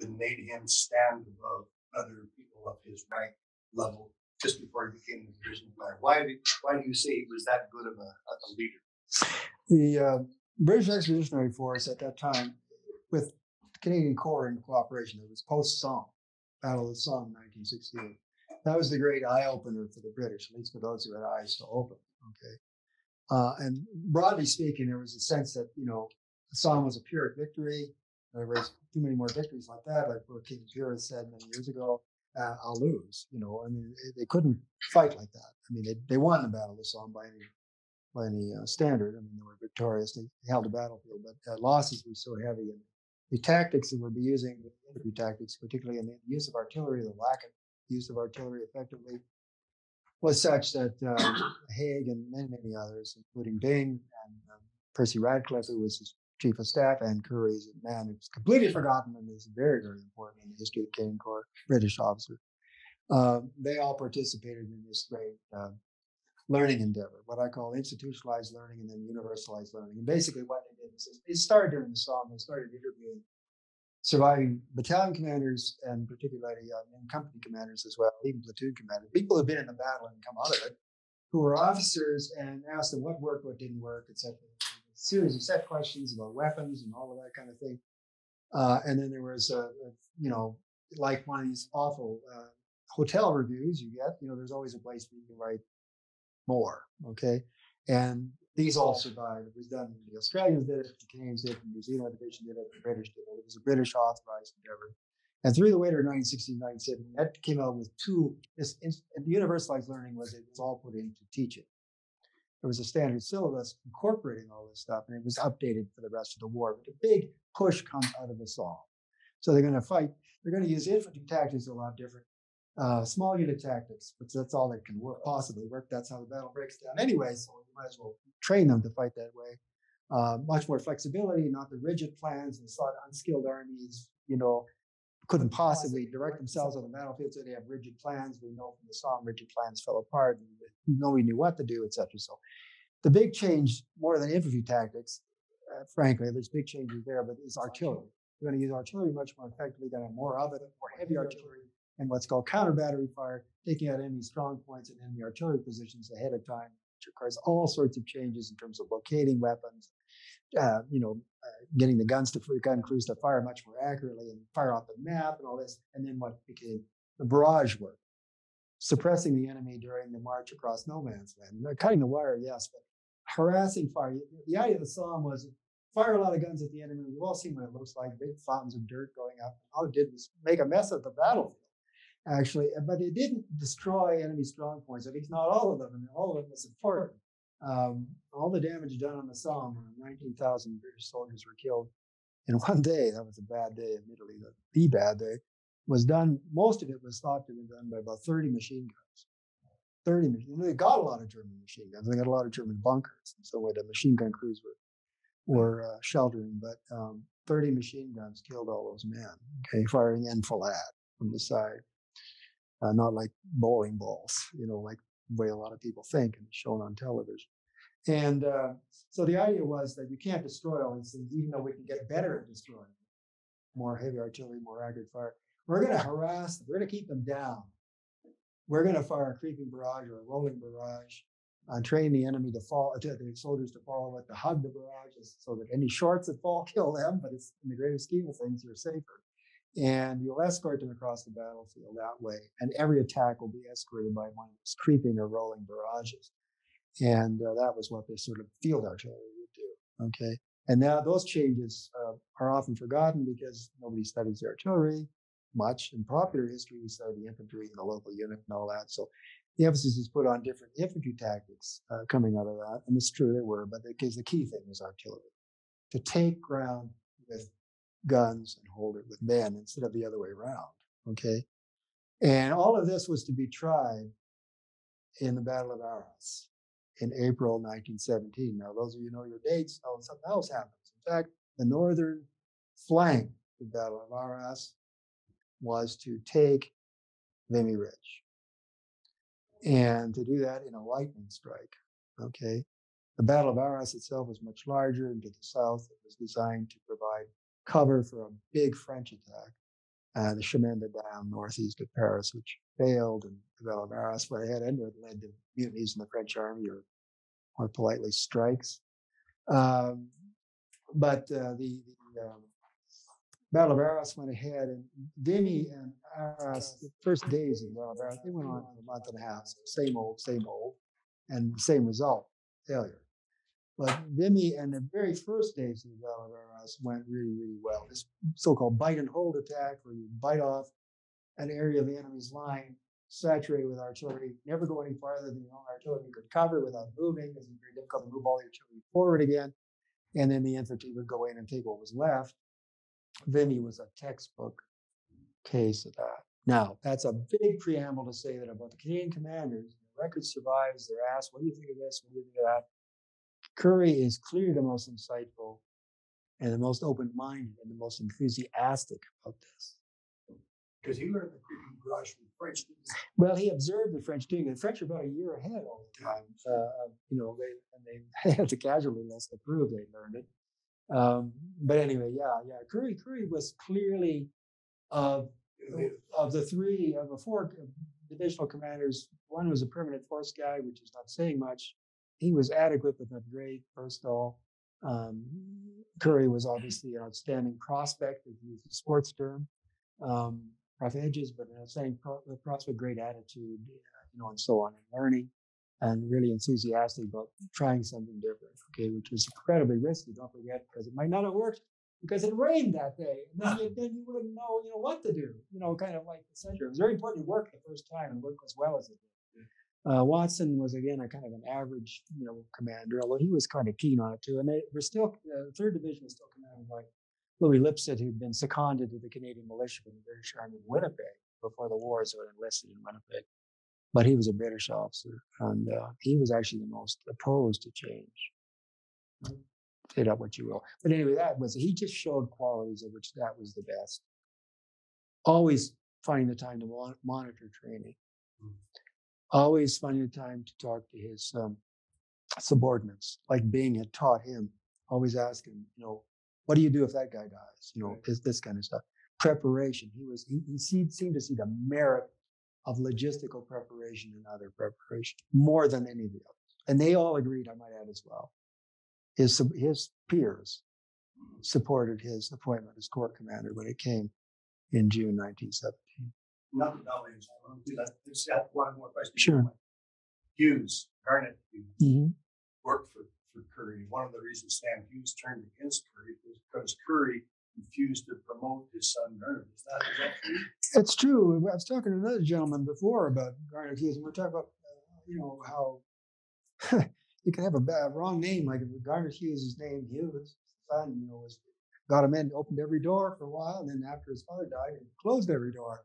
that made him stand above other people of his rank level just before he became the division commander? Why why do you say he was that good of a, a leader? The uh, British Expeditionary Force at that time, with Canadian Corps in cooperation, it was post Somme, Battle of the Somme, 1968. That was the great eye opener for the British, at least for those who had eyes to open. Okay. Uh, and broadly speaking, there was a sense that, you know, the Somme was a Pyrrhic victory. There was too many more victories like that, like what King Pyrrhus said many years ago. Uh, I'll lose. You know, I mean, they couldn't fight like that. I mean, they, they won the Battle of the Somme by any by any uh, standard. I mean, they were victorious. They held the battlefield, but uh, losses were so heavy, and the tactics that we'd be using, the infantry tactics, particularly in the use of artillery, the lack of use of artillery effectively, was such that uh, Haig and many, many others, including Byng and um, Percy Radcliffe, who was his chief of staff, and Currie's a man who's completely forgotten and is very, very important in the history of the Canadian Corps, British officer. Uh, they all participated in this great uh, learning endeavor, what I call institutionalized learning and then universalized learning. And basically, what they did is they started during the Somme. They started interviewing surviving battalion commanders and particularly uh, company commanders as well, even platoon commanders, people who've been in the battle and come out of it, who were officers, and asked them what worked, what didn't work, etc. A series of set questions about weapons and all of that kind of thing. Uh, and then there was, a, a, you know, like one of these awful uh, hotel reviews you get. You know, there's always a place where you can write more. Okay. And these all survived. It was done. The Australians did it, the Canadians did it, the New Zealand division did it, the British did it. It was a British authorized endeavor. And through the winter of 1916, 1917, that came out with two. This, and universalized learning was it was all put into teaching. There was a standard syllabus incorporating all this stuff, and it was updated for the rest of the war. But a big push comes out of this all. So they're going to fight. They're going to use infantry tactics a lot different uh, small unit tactics, but that's all that can work, possibly work. That's how the battle breaks down anyway. So you might as well train them to fight that way. Uh, much more flexibility, not the rigid plans. And lot unskilled armies, you know, couldn't possibly direct themselves on the battlefield, so they have rigid plans. We know from the Somme, rigid plans fell apart, and nobody knew what to do, etc. So, the big change, more than infantry tactics, uh, frankly, there's big changes there, but is artillery. We're going to use artillery much more effectively, going to have more of it, more heavy artillery, and what's called counter battery fire, taking out enemy strong points and enemy artillery positions ahead of time, which requires all sorts of changes in terms of locating weapons, uh, you know, uh, getting the guns to gun crews to fire much more accurately and fire off the map and all this, and then what became the barrage work, suppressing the enemy during the march across no man's land, cutting the wire, yes, but harassing fire. The idea of the Somme was fire a lot of guns at the enemy. We've all seen what it looks like, big fountains of dirt going up. All it did was make a mess of the battlefield actually, but they didn't destroy enemy strong points. At least not all of them, and all of them was important. Um, all the damage done on the Somme, 19,000 British soldiers were killed in one day. That was a bad day, admittedly, the, the bad day. Was done. Most of it was thought to be done by about 30 machine guns. 30 machine. They got a lot of German machine guns. They got a lot of German bunkers. So where the machine gun crews were were uh, sheltering, but um, 30 machine guns killed all those men. Okay, firing enfilade from the side, uh, not like bowling balls. You know, like the way a lot of people think and shown on television. And uh, so the idea was that you can't destroy all these things, even though we can get better at destroying them. More heavy artillery, more accurate fire. We're going to harass them. We're going to keep them down. We're going to fire a creeping barrage or a rolling barrage and train the enemy to fall, to the soldiers to follow it, to hug the barrages so that any shorts that fall kill them. But it's in the greater scheme of things, you're safer. And you'll escort them across the battlefield that way. And every attack will be escorted by one of those creeping or rolling barrages. And uh, that was what this sort of field artillery would do. Okay. And now those changes uh, are often forgotten because nobody studies the artillery much. In popular history, we study the infantry and the local unit and all that. So the emphasis is put on different infantry tactics uh, coming out of that. And it's true they were, but because the key thing was artillery to take ground with guns and hold it with men instead of the other way around. Okay. And all of this was to be tried in the Battle of Arras in April 1917. Now, those of you know your dates, oh, something else happens. In fact, the northern flank of the Battle of Arras was to take Vimy Ridge and to do that in a lightning strike. Okay. The Battle of Arras itself was much larger, and to the south, it was designed to provide cover for a big French attack. Uh, the Chemin des Dames, northeast of Paris, which failed, and the Battle of Arras, where it led to mutinies in the French army, or more politely, strikes. Um, but uh, the, the um, Battle of Arras went ahead, and Vimy and Arras, the first days of the Battle of Arras, they went on for a month and a half. So same old, same old, and same result, failure. But Vimy and the very first days of the Battle of Arras went really, really well. This so-called bite and hold attack, where you bite off an area of the enemy's line, saturate with artillery, never go any farther than your own artillery could cover without moving, because it's very difficult to move all the artillery forward again. And then the infantry would go in and take what was left. Vimy was a textbook case of that. Now, that's a big preamble to say that about the Canadian commanders. The record survives. They're asked, what do you think of this? What do you think of that? Currie is clearly the most insightful and the most open minded and the most enthusiastic about this. Because he learned the creeping barrage from the French. Well, he observed the French doing it. The French are about a year ahead all the time. Uh, you know, they and they had the casualty list to prove they learned it. Um, but anyway, yeah, yeah. Curry Currie was clearly of of the three of the four divisional commanders. One was a permanent force guy, which is not saying much. He was adequate but not great. First all, um, Currie was obviously an outstanding prospect, if you use the sports term. Um, rough edges, but an outstanding pro- prospect, great attitude, you know, and so on, and learning and really enthusiastic about trying something different, okay, which was incredibly risky, don't forget, because it might not have worked because it rained that day. And then you, then you wouldn't know, you know, what to do, you know, kind of like the center. It was very important to work the first time and work as well as it did. Uh, Watson was again a kind of an average, you know, commander, although he was kind of keen on it too. And they were still, the uh, third division was still commanded by Louis Lipsett, who'd been seconded to the Canadian militia from the British Army in Winnipeg before the war, so enlisted in Winnipeg but he was a British officer, and uh, he was actually the most opposed to change. Say that what you will, but anyway, that was he just showed qualities of which that was the best. Always finding the time to monitor training. Mm. Always finding the time to talk to his um, subordinates, like Byng had taught him. Always asking, you know, what do you do if that guy dies? You know, is this kind of stuff. Preparation. He was he, he seemed to see the merit of logistical preparation and other preparation more than any of the others. And they all agreed, I might add as well. His, his peers supported his appointment as corps commander when it came in June 1917. Nothing else. I want to do that. Just have one more question. Sure. Hughes, Garnet Hughes, mm-hmm. worked for, for Currie. One of the reasons Sam Hughes turned against Currie was because Currie refused to promote his son Garnet. Is that, is that true? It's true. I was talking to another gentleman before about Garnet Hughes, and we're talking about, uh, you know, how you can have a bad, wrong name. Like if Garnet Hughes' name, Hughes, son, you know, was got him in, opened every door for a while, and then after his father died, he closed every door,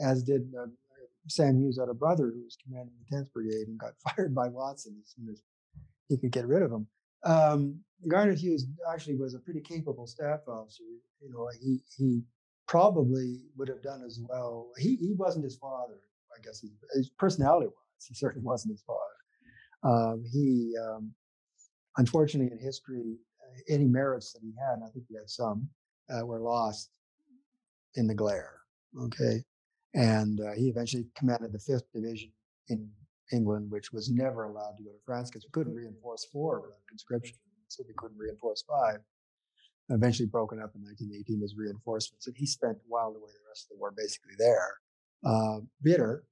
as did uh, Sam Hughes had a brother who was commanding the 10th Brigade and got fired by Watson as soon as he could get rid of him. Um, Garnet Hughes actually was a pretty capable staff officer. You know, he he probably would have done as well. He he wasn't his father, I guess. His, his personality wise, he certainly wasn't his father. Um, he um, unfortunately in history, uh, any merits that he had, I think he had some, uh, were lost in the glare. Okay, and uh, he eventually commanded the fifth division in England, which was never allowed to go to France because we couldn't reinforce four without conscription, so we couldn't reinforce five. Eventually broken up in 1918 as reinforcements, and he spent while away the rest of the war basically there, uh, bitter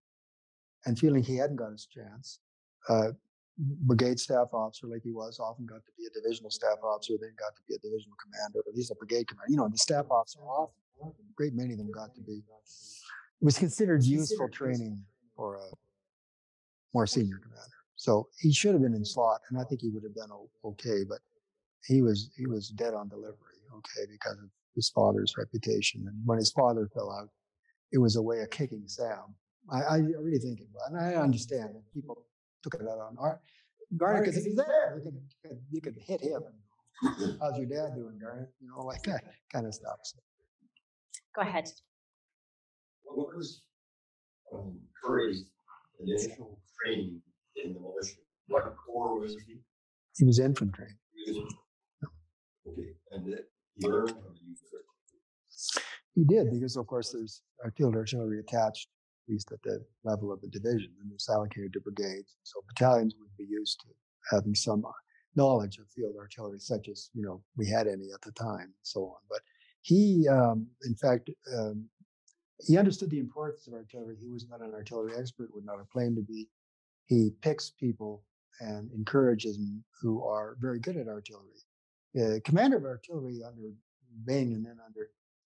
and feeling he hadn't got his chance. Uh, brigade staff officer like he was often got to be a divisional staff officer, then got to be a divisional commander, or he's a brigade commander. You know, the staff officer often, a great many of them got to be. It was considered useful training for a more senior commander. So he should have been in slot, and I think he would have been okay. But he was he was dead on delivery, okay, because of his father's reputation. And when his father fell out, it was a way of kicking Sam. I, I really think it was, and I understand that people took it out on Art. Garnet because he was there. You could, you could hit him. How's your dad doing, Garnet? You know, like that kind of stuff. So. Go ahead. What was um, Currie's initial training in the militia? What corps was he? He was infantry. He was okay, and that he learned how to use it. He did because, of course, there's field artillery attached, at least at the level of the division, and it's allocated to brigades. So battalions would be used to having some uh, knowledge of field artillery, such as you know we had any at the time, and so on. But he, um, in fact, um, he understood the importance of artillery. He was not an artillery expert, would not have claimed to be. He picks people and encourages them who are very good at artillery. Uh, commander of artillery under Byng and then under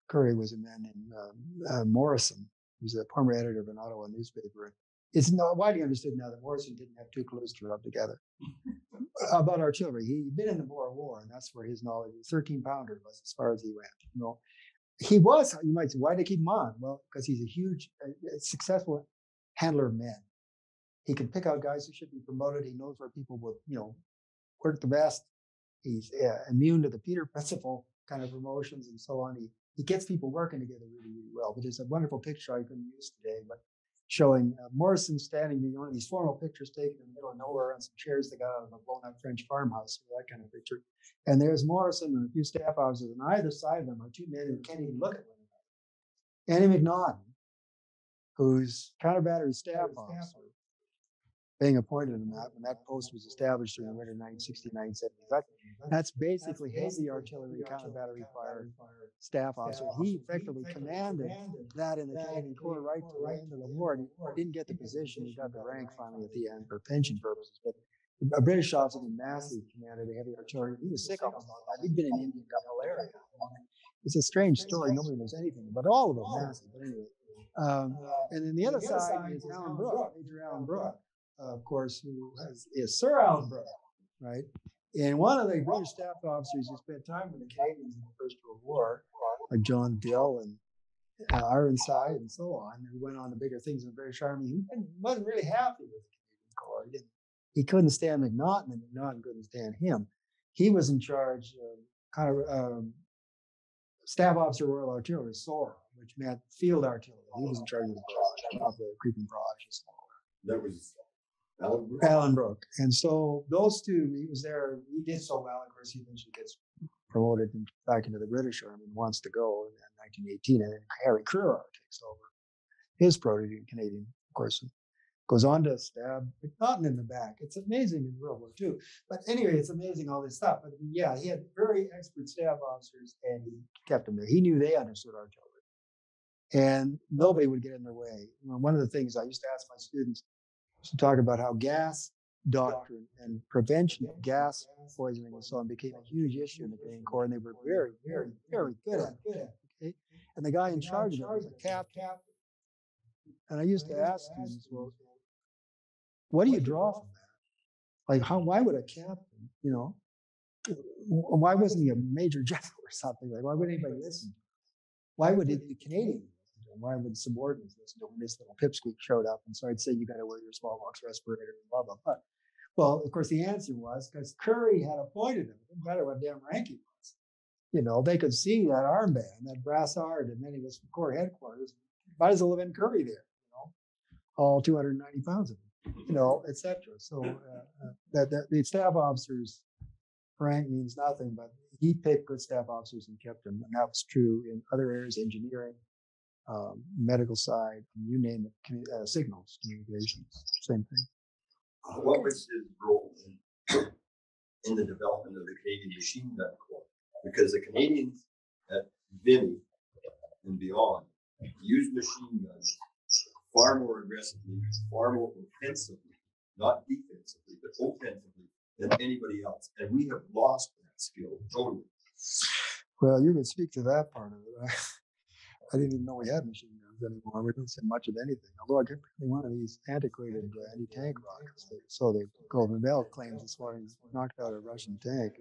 Currie was a man named um, uh, Morrison, who was a former editor of an Ottawa newspaper. It's not widely understood now that Morrison didn't have two clues to rub together about artillery. He'd been in the Boer War, and that's where his knowledge, 13 pounder was as far as he went. You know, he was, you might say, why did they keep him on? Well, because he's a huge, uh, successful handler of men. He can pick out guys who should be promoted. He knows where people will, you know, work the best. He's uh, immune to the Peter principle kind of promotions and so on. He, he gets people working together really, really well. But there's a wonderful picture I couldn't use today, but showing uh, Morrison standing in one of these formal pictures taken in the middle of nowhere on some chairs they got out of a blown up French farmhouse, or that kind of picture. And there's Morrison and a few staff officers, and either side of them are two men who can't even look at one another. Andy McNaughton, who's counter battery staff officer, being appointed in that when that post was established during the winter 1969 70. That, that's basically heavy artillery counter battery fire staff officer. He effectively commanded that in the Canadian Corps right to the end of the war. And he didn't get the position, he got the rank finally at the end for pension purposes. But a British officer named Massey commanded the heavy artillery. He was sick almost all the time. He'd been in Indian got malaria. It's a strange story. Nobody knows anything about all of them, Massey. But anyway. Um, and then the other side is Alan Brooke, Major Alan Brooke of course, who has, is Sir Alan Brooke, right? And one of the British staff officers who spent time with the Canadians in the First World War, like John Dill and uh, Ironside and so on, who went on to bigger things in the British Army, he wasn't really happy with the Canadian Corps. He, he couldn't stand McNaughton, and McNaughton couldn't stand him. He was in charge, of kind of um, staff officer Royal Artillery, SORA, which meant field artillery. He was in charge of the barrage, of the creeping barrages. That was Alan Brooke. Alan Brooke. And so those two, he was there. He did so well. Of course, he eventually gets promoted back into the British Army and wants to go in 1918. And then Harry Crerar takes over his protege, Canadian, of course, goes on to stab McNaughton in the back. It's amazing in World War II. But anyway, it's amazing all this stuff. But yeah, he had very expert staff officers and he kept them there. He knew they understood artillery. And nobody would get in their way. One of the things I used to ask my students to talk about how gas doctrine and prevention of gas poisoning and so on became a huge issue in the Canadian Corps, and they were very, very, very good at it. Okay? And the guy in charge of it was a captain. And I used to ask students, well, what do you draw from that? Like, how? Why would a captain, you know, why wasn't he a major general or something? Like, why would anybody listen? Why would it, the Canadian would the subordinates listen to when this little pipsqueak showed up? And so I'd say, you got to wear your small box respirator and blah, blah, blah. Well, of course, the answer was because Currie had appointed him. It didn't matter what damn rank he was. You know, they could see that armband, that brassard, and many of us from Corps headquarters. Might as well have been Currie there, you know, all 290 pounds of him, you know, et cetera. So uh, uh, that, that the staff officers rank means nothing, but he picked good staff officers and kept them. And that was true in other areas, engineering, um, medical side, you name it, uh, signals, communications, same thing. Uh, What was his role in, in the development of the Canadian Machine Gun Corps? Because the Canadians at Vimy and beyond used machine guns far more aggressively, far more offensively, not defensively, but offensively than anybody else. And we have lost that skill totally. Well, you can speak to that part of it. I, didn't even know we had machine guns anymore. We didn't see much of anything. Although I kept one of these antiquated uh, anti-tank rockets. That, so the Golden Bell claims this morning knocked out a Russian tank.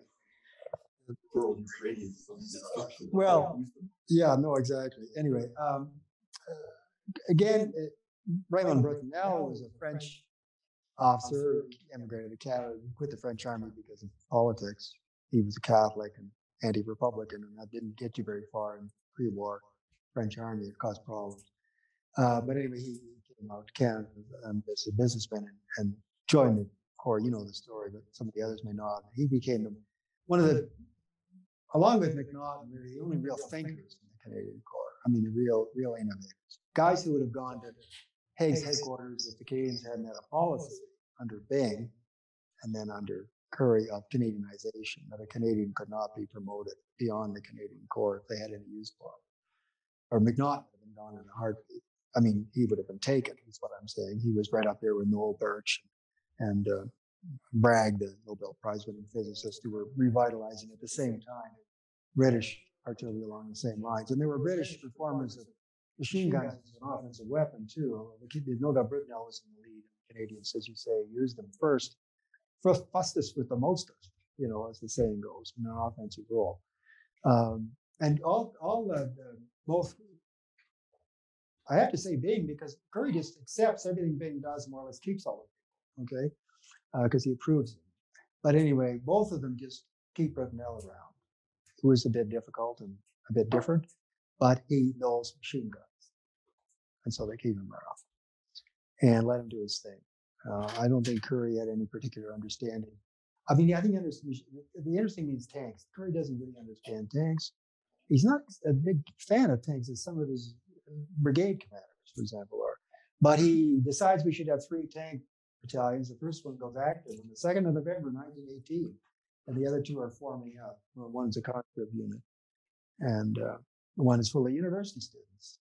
Well, Yeah, no, exactly. Anyway, um, again, uh, Raymond Brutinel was a French officer, emigrated to Canada, quit the French army because of politics. He was a Catholic and anti-republican, and that didn't get you very far in pre-war French army. It caused problems. Uh, but anyway, he came out to Canada um, as a businessman and, and joined the Corps. You know the story, but some of the others may not. He became one of the, along with McNaught, they're the only real thinkers in the Canadian Corps. I mean, the real, real innovators. Guys who would have gone to Haig's headquarters if the Canadians hadn't had a policy under Byng and then under Currie of Canadianization, that a Canadian could not be promoted beyond the Canadian Corps if they had any use for it. Or McNaught would have been gone in a heartbeat. I mean, he would have been taken, is what I'm saying. He was right up there with Noel Birch and uh, Bragg, the Nobel Prize winning physicist, who were revitalizing at the same time British artillery along the same lines. And there were British performers of machine guns as an offensive weapon, too. although the kid- No doubt Brutinel was in the lead. The Canadians, as you say, used them first, first fastest with the mostest, you know, as the saying goes, in an offensive role. Um, and all, all the, the both, I have to say Byng because Currie just accepts everything Byng does, more or less keeps all of it, okay? Because he approves it. But anyway, both of them just keep Brutinel around, who is a bit difficult and a bit different, but he knows machine guns. And so they keep him around and let him do his thing. Uh, I don't think Currie had any particular understanding. I mean, I think the interesting thing is tanks. Currie doesn't really understand tanks. He's not a big fan of tanks as some of his brigade commanders, for example, are. But he decides we should have three tank battalions. The first one goes active on the 2nd of November, 1918, and the other two are forming up. Well, one's a conscript unit, and uh, one is full of university students,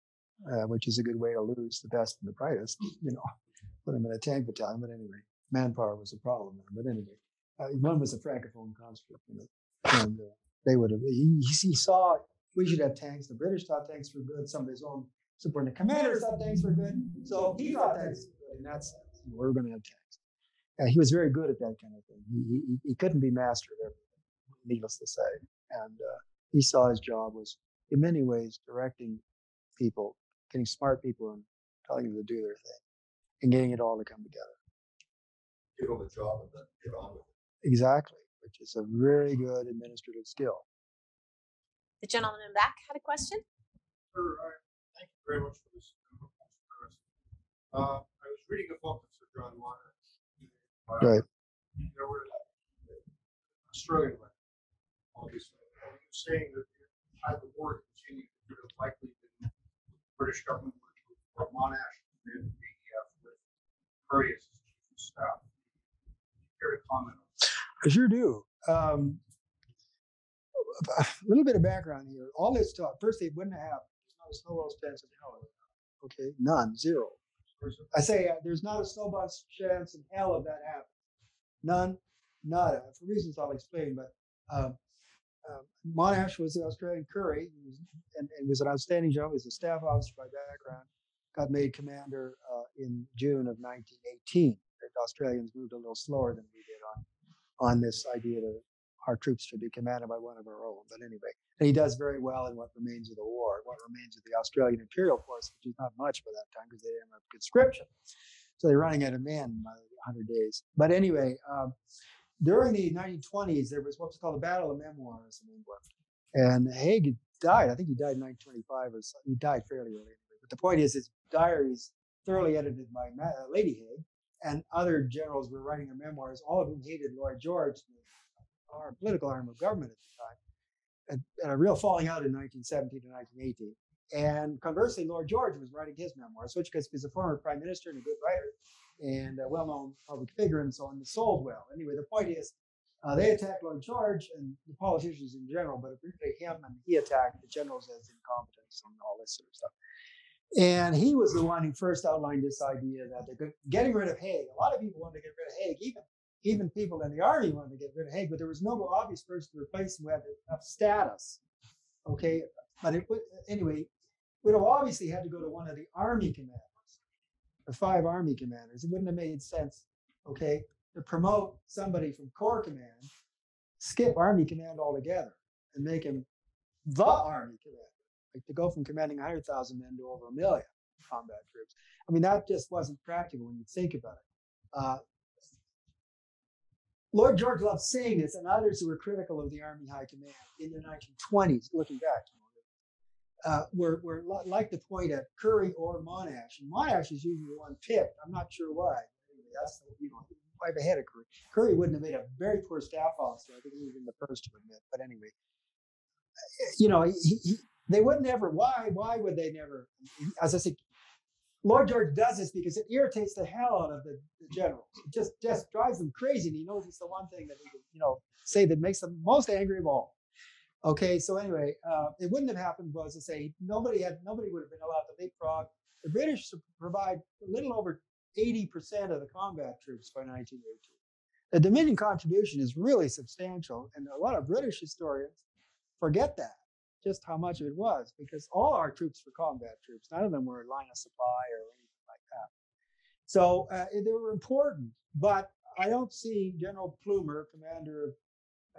uh, which is a good way to lose the best and the brightest, you know put them in a tank battalion. But anyway, manpower was a problem. But anyway, uh, one was a francophone conscript, know, and uh, they would have. He, he saw we should have tanks. The British thought tanks were good. Some of his own subordinate commanders thought tanks were good. So he thought tanks were good in that sense. We're going to have tanks. And he was very good at that kind of thing. He, he, he couldn't be master of everything, needless to say. And uh, he saw his job was, in many ways, directing people, getting smart people and telling them to do their thing and getting it all to come together. Give them a job and then get on with it. Exactly, which is a very good administrative skill. The gentleman in back had a question. Sir, I thank you very much for this. Uh, I was reading a book of Sir John Warner. Uh, Right. There were Australian land, obviously. And he was saying that had the war continued, it would have likely been British government would have Monash and the ADF with Currie as chief of staff. Here to comment. on I sure do. Um, a little bit of background here. All this talk, first, they wouldn't have, there's not a snowball chance in hell. Okay, none, zero. I say uh, there's not a snowball chance in hell of that happening. None, nada, for reasons I'll explain. But um, uh, Monash was the Australian Currie, and, and was an outstanding general. He was a staff officer by background. Got made commander uh, in June of 1918. The Australians moved a little slower than we did on on this idea that our troops should be commanded by one of our own. But anyway, and he does very well in what remains of the war, what remains of the Australian Imperial Force, which is not much by that time because they didn't have conscription. So they're running out of men by 100 days. But anyway, um, during the 1920s, there was what's called the Battle of Memoirs in England. And Haig died. I think he died in 1925 or. He died fairly early. But the point is, his diaries thoroughly edited by Lady Haig and other generals were writing their memoirs, all of whom hated Lloyd George, our political arm of government at the time, and, and a real falling out in 1917 to 1918. And conversely, Lloyd George was writing his memoirs, which because he's a former prime minister and a good writer and a well-known public figure and so on, it sold well. Anyway, the point is, uh, they attacked Lloyd George and the politicians in general, but particularly him, and he attacked the generals as incompetence and all this sort of stuff. And he was the one who first outlined this idea that they're getting rid of Haig. A lot of people wanted to get rid of Haig, even even people in the army wanted to get rid of Haig, but there was no obvious person to replace him who had enough status. Okay, but it anyway. Would have obviously had to go to one of the army commanders, the five army commanders. It wouldn't have made sense, okay, to promote somebody from corps command, skip army command altogether, and make him the army commander like to go from commanding 100,000 men to over a million combat troops. I mean, that just wasn't practical when you think about it. Uh, Lloyd George loved saying this, and others who were critical of the Army High Command in the 1920s, looking back, uh, were, were like to point at Currie or Monash. And Monash is usually the one picked. I'm not sure why. That's you know quite ahead of Currie. Currie wouldn't have made a very poor staff officer. I think he have the first to admit. But anyway, you know, he, he, they would never. Why? Why would they never? As I said, Lloyd George does this because it irritates the hell out of the, the generals. It just just drives them crazy, and he knows it's the one thing that he can, you know, say that makes them most angry of all. Okay, so anyway, uh, it wouldn't have happened was to say nobody had nobody would have been allowed to leapfrog. The British provide a little over 80% of the combat troops by 1918. The Dominion contribution is really substantial, and a lot of British historians forget that just how much of it was because all our troops were combat troops. None of them were line of supply or anything like that. So uh, they were important, but I don't see General Plumer, commander of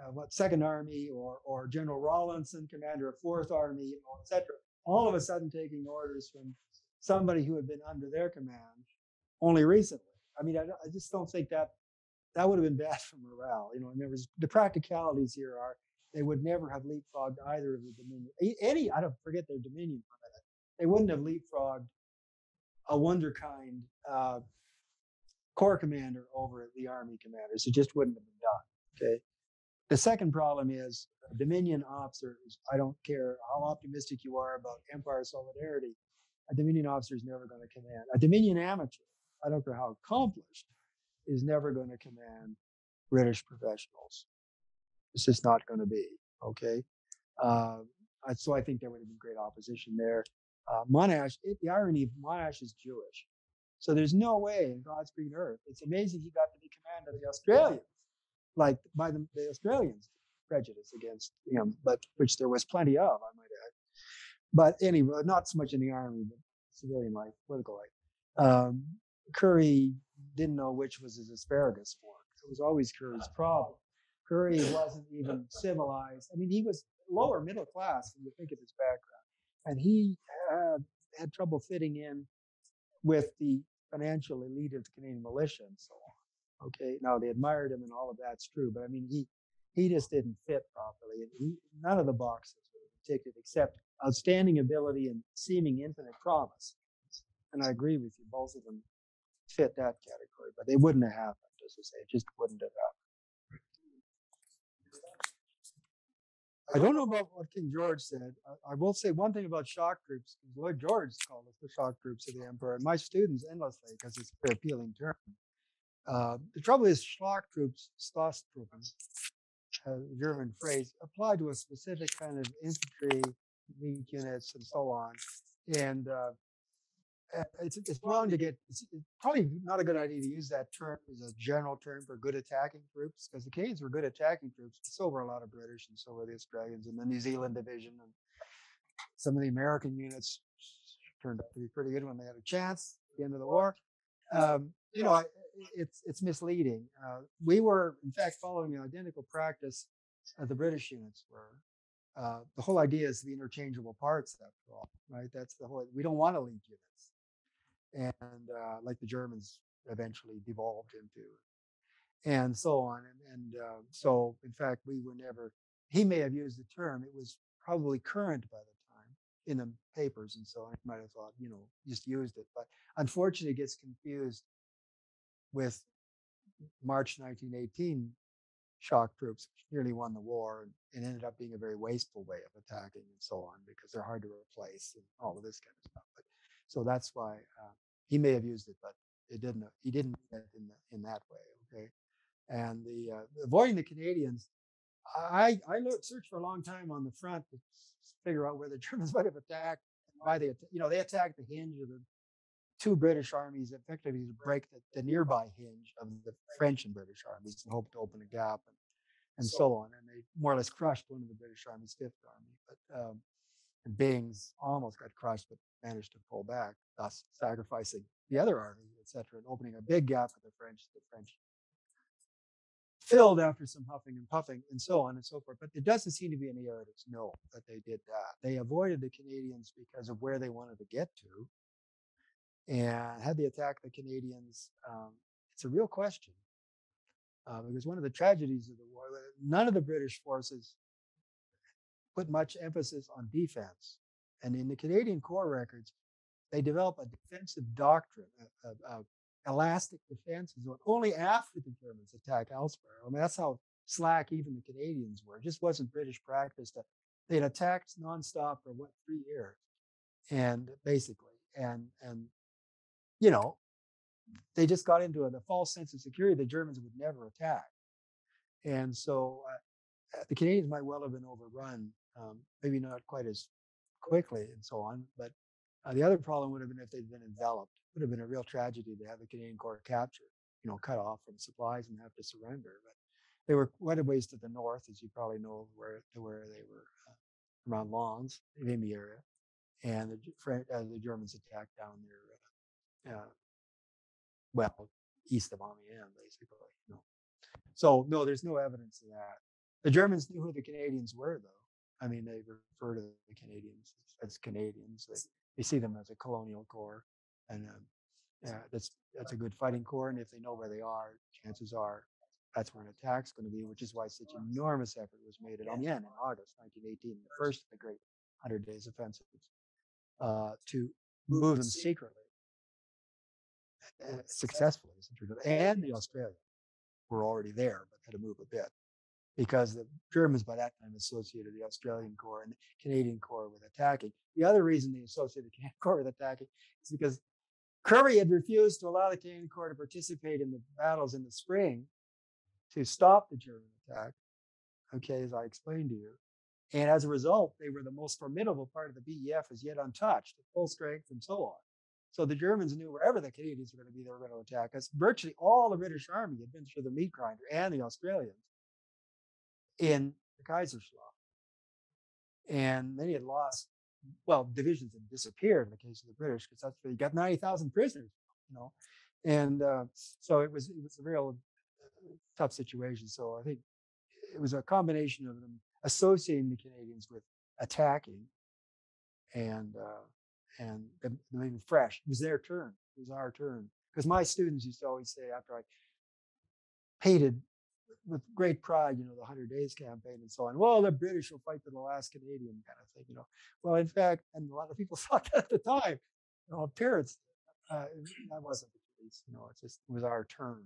uh, what Second Army, or or General Rawlinson, commander of Fourth Army, etc., all of a sudden taking orders from somebody who had been under their command only recently. I mean, I, I just don't think that that would have been bad for morale. You know, and there was the practicalities here are they would never have leapfrogged either of the Dominion. Any, I don't forget their Dominion for. They wouldn't have leapfrogged a Wunderkind uh, corps commander over at the army commanders. It just wouldn't have been done. Okay. The second problem is Dominion officers. I don't care how optimistic you are about empire solidarity. A Dominion officer is never going to command. A Dominion amateur, I don't care how accomplished, is never going to command British professionals. It's just not going to be okay. Uh, so I think there would have been great opposition there. Uh, Monash, it, the irony of Monash is Jewish, so there's no way in God's green earth. It's amazing he got to be commander of the Australians, like by the, the Australians' prejudice against him, but which there was plenty of, I might add. But anyway, not so much in the army, but civilian life, political life. Um, Currie didn't know which was his asparagus fork. It was always Currie's problem. Currie wasn't even civilized. I mean, he was lower middle class when you think of his background, and he had, had trouble fitting in with the financial elite of the Canadian militia and so on. Okay, now they admired him and all of that's true, but I mean, he he just didn't fit properly, and he none of the boxes were ticked except outstanding ability and seeming infinite promise. And I agree with you, both of them fit that category, but they wouldn't have happened, as I say, it just wouldn't have happened. I don't know about what King George said. I, I will say one thing about shock troops. Lloyd George called us the shock troops of the emperor, and my students endlessly because it's a appealing term. Uh, the trouble is, shock troops, Stoßtruppen, uh, German phrase, apply to a specific kind of infantry, weak units, and so on. And uh, it's, it's wrong to get, it's probably not a good idea to use that term as a general term for good attacking troops because the Canadians were good attacking troops. So were a lot of British and so were the Australians and the New Zealand division and some of the American units turned out to be pretty good when they had a chance at the end of the war. Um, you know, I- it's it's misleading. Uh, we were, in fact, following an identical practice as the British units were. Uh, the whole idea is the interchangeable parts, after all, right? That's the whole. We don't want to lead units, and uh, like the Germans eventually devolved into, and so on. And, and uh, so, in fact, we were never. He may have used the term. It was probably current by the time in the papers and so on. He might have thought, you know, just used it, but unfortunately, it gets confused with March 1918 shock troops, nearly won the war and, and ended up being a very wasteful way of attacking and so on because they're hard to replace and all of this kind of stuff. But so that's why uh, he may have used it, but it didn't. He didn't mean it in the, in that way. Okay, and the uh, avoiding the Canadians. I I looked searched for a long time on the front to figure out where the Germans might have attacked. and Why they you know they attacked the hinge of the two British armies effectively to break the, the nearby hinge of the French and British armies and hope to open a gap and, and so on. And they more or less crushed one of the British Army's Fifth Army. But um, and Byng's almost got crushed, but managed to pull back, thus sacrificing the other army, etc., and opening a big gap for the French. The French filled after some huffing and puffing and so on and so forth. But there doesn't seem to be any evidence, no, that they did that. They avoided the Canadians because of where they wanted to get to and had they attacked the Canadians, um, it's a real question. Uh, because one of the tragedies of the war, none of the British forces put much emphasis on defense. And in the Canadian Corps records, they develop a defensive doctrine, a, a elastic defense is what only after the Germans attack elsewhere. I mean, that's how slack even the Canadians were. It just wasn't British practice to, they'd attacked nonstop for what, three years. And basically, and, and you know, they just got into a, false sense of security the Germans would never attack. And so uh, uh, the Canadians might well have been overrun, um, maybe not quite as quickly and so on. But uh, the other problem would have been if they'd been enveloped. It would have been a real tragedy to have the Canadian Corps captured, you know, cut off from supplies and have to surrender. But they were quite a ways to the north, as you probably know, where to where they were uh, around Lens, Vimy area, and the, Fran- uh, the Germans attacked down there. Uh, uh, well, east of Amiens, basically. You know. So no, there's no evidence of that. The Germans knew who the Canadians were, though. I mean, they refer to the Canadians as, Canadians. They, they see them as a colonial corps, and um, yeah, that's that's a good fighting corps. And if they know where they are, chances are that's where an attack's going to be. Which is why such enormous effort was made at Amiens in August 1918, the first of the great Hundred Days offensives, uh, to move them secretly uh, successfully, as it turned out, and the Australians were already there, but had to move a bit because the Germans by that time associated the Australian Corps and the Canadian Corps with attacking. The other reason they associated the Canadian Corps with attacking is because Currie had refused to allow the Canadian Corps to participate in the battles in the spring to stop the German attack. Okay, as I explained to you. And as a result, they were the most formidable part of the BEF as yet untouched, at full strength and so on. So the Germans knew wherever the Canadians were going to be, they were going to attack us. Virtually all the British army had been through the meat grinder and the Australians in the Kaiserschlacht. And many had lost, well, divisions had disappeared in the case of the British because that's where you got 90,000 prisoners, you know. And uh, so it was, it was a real uh, tough situation. So I think it was a combination of them associating the Canadians with attacking and uh, and them them fresh. It was their turn. It was our turn. Because my students used to always say after I painted with great pride, you know, the Hundred Days campaign and so on. Well, the British will fight to the last Canadian kind of thing, you know. Well, in fact, and a lot of people thought that at the time. You know, parents, uh, that wasn't the case. You know, it's just it was our turn.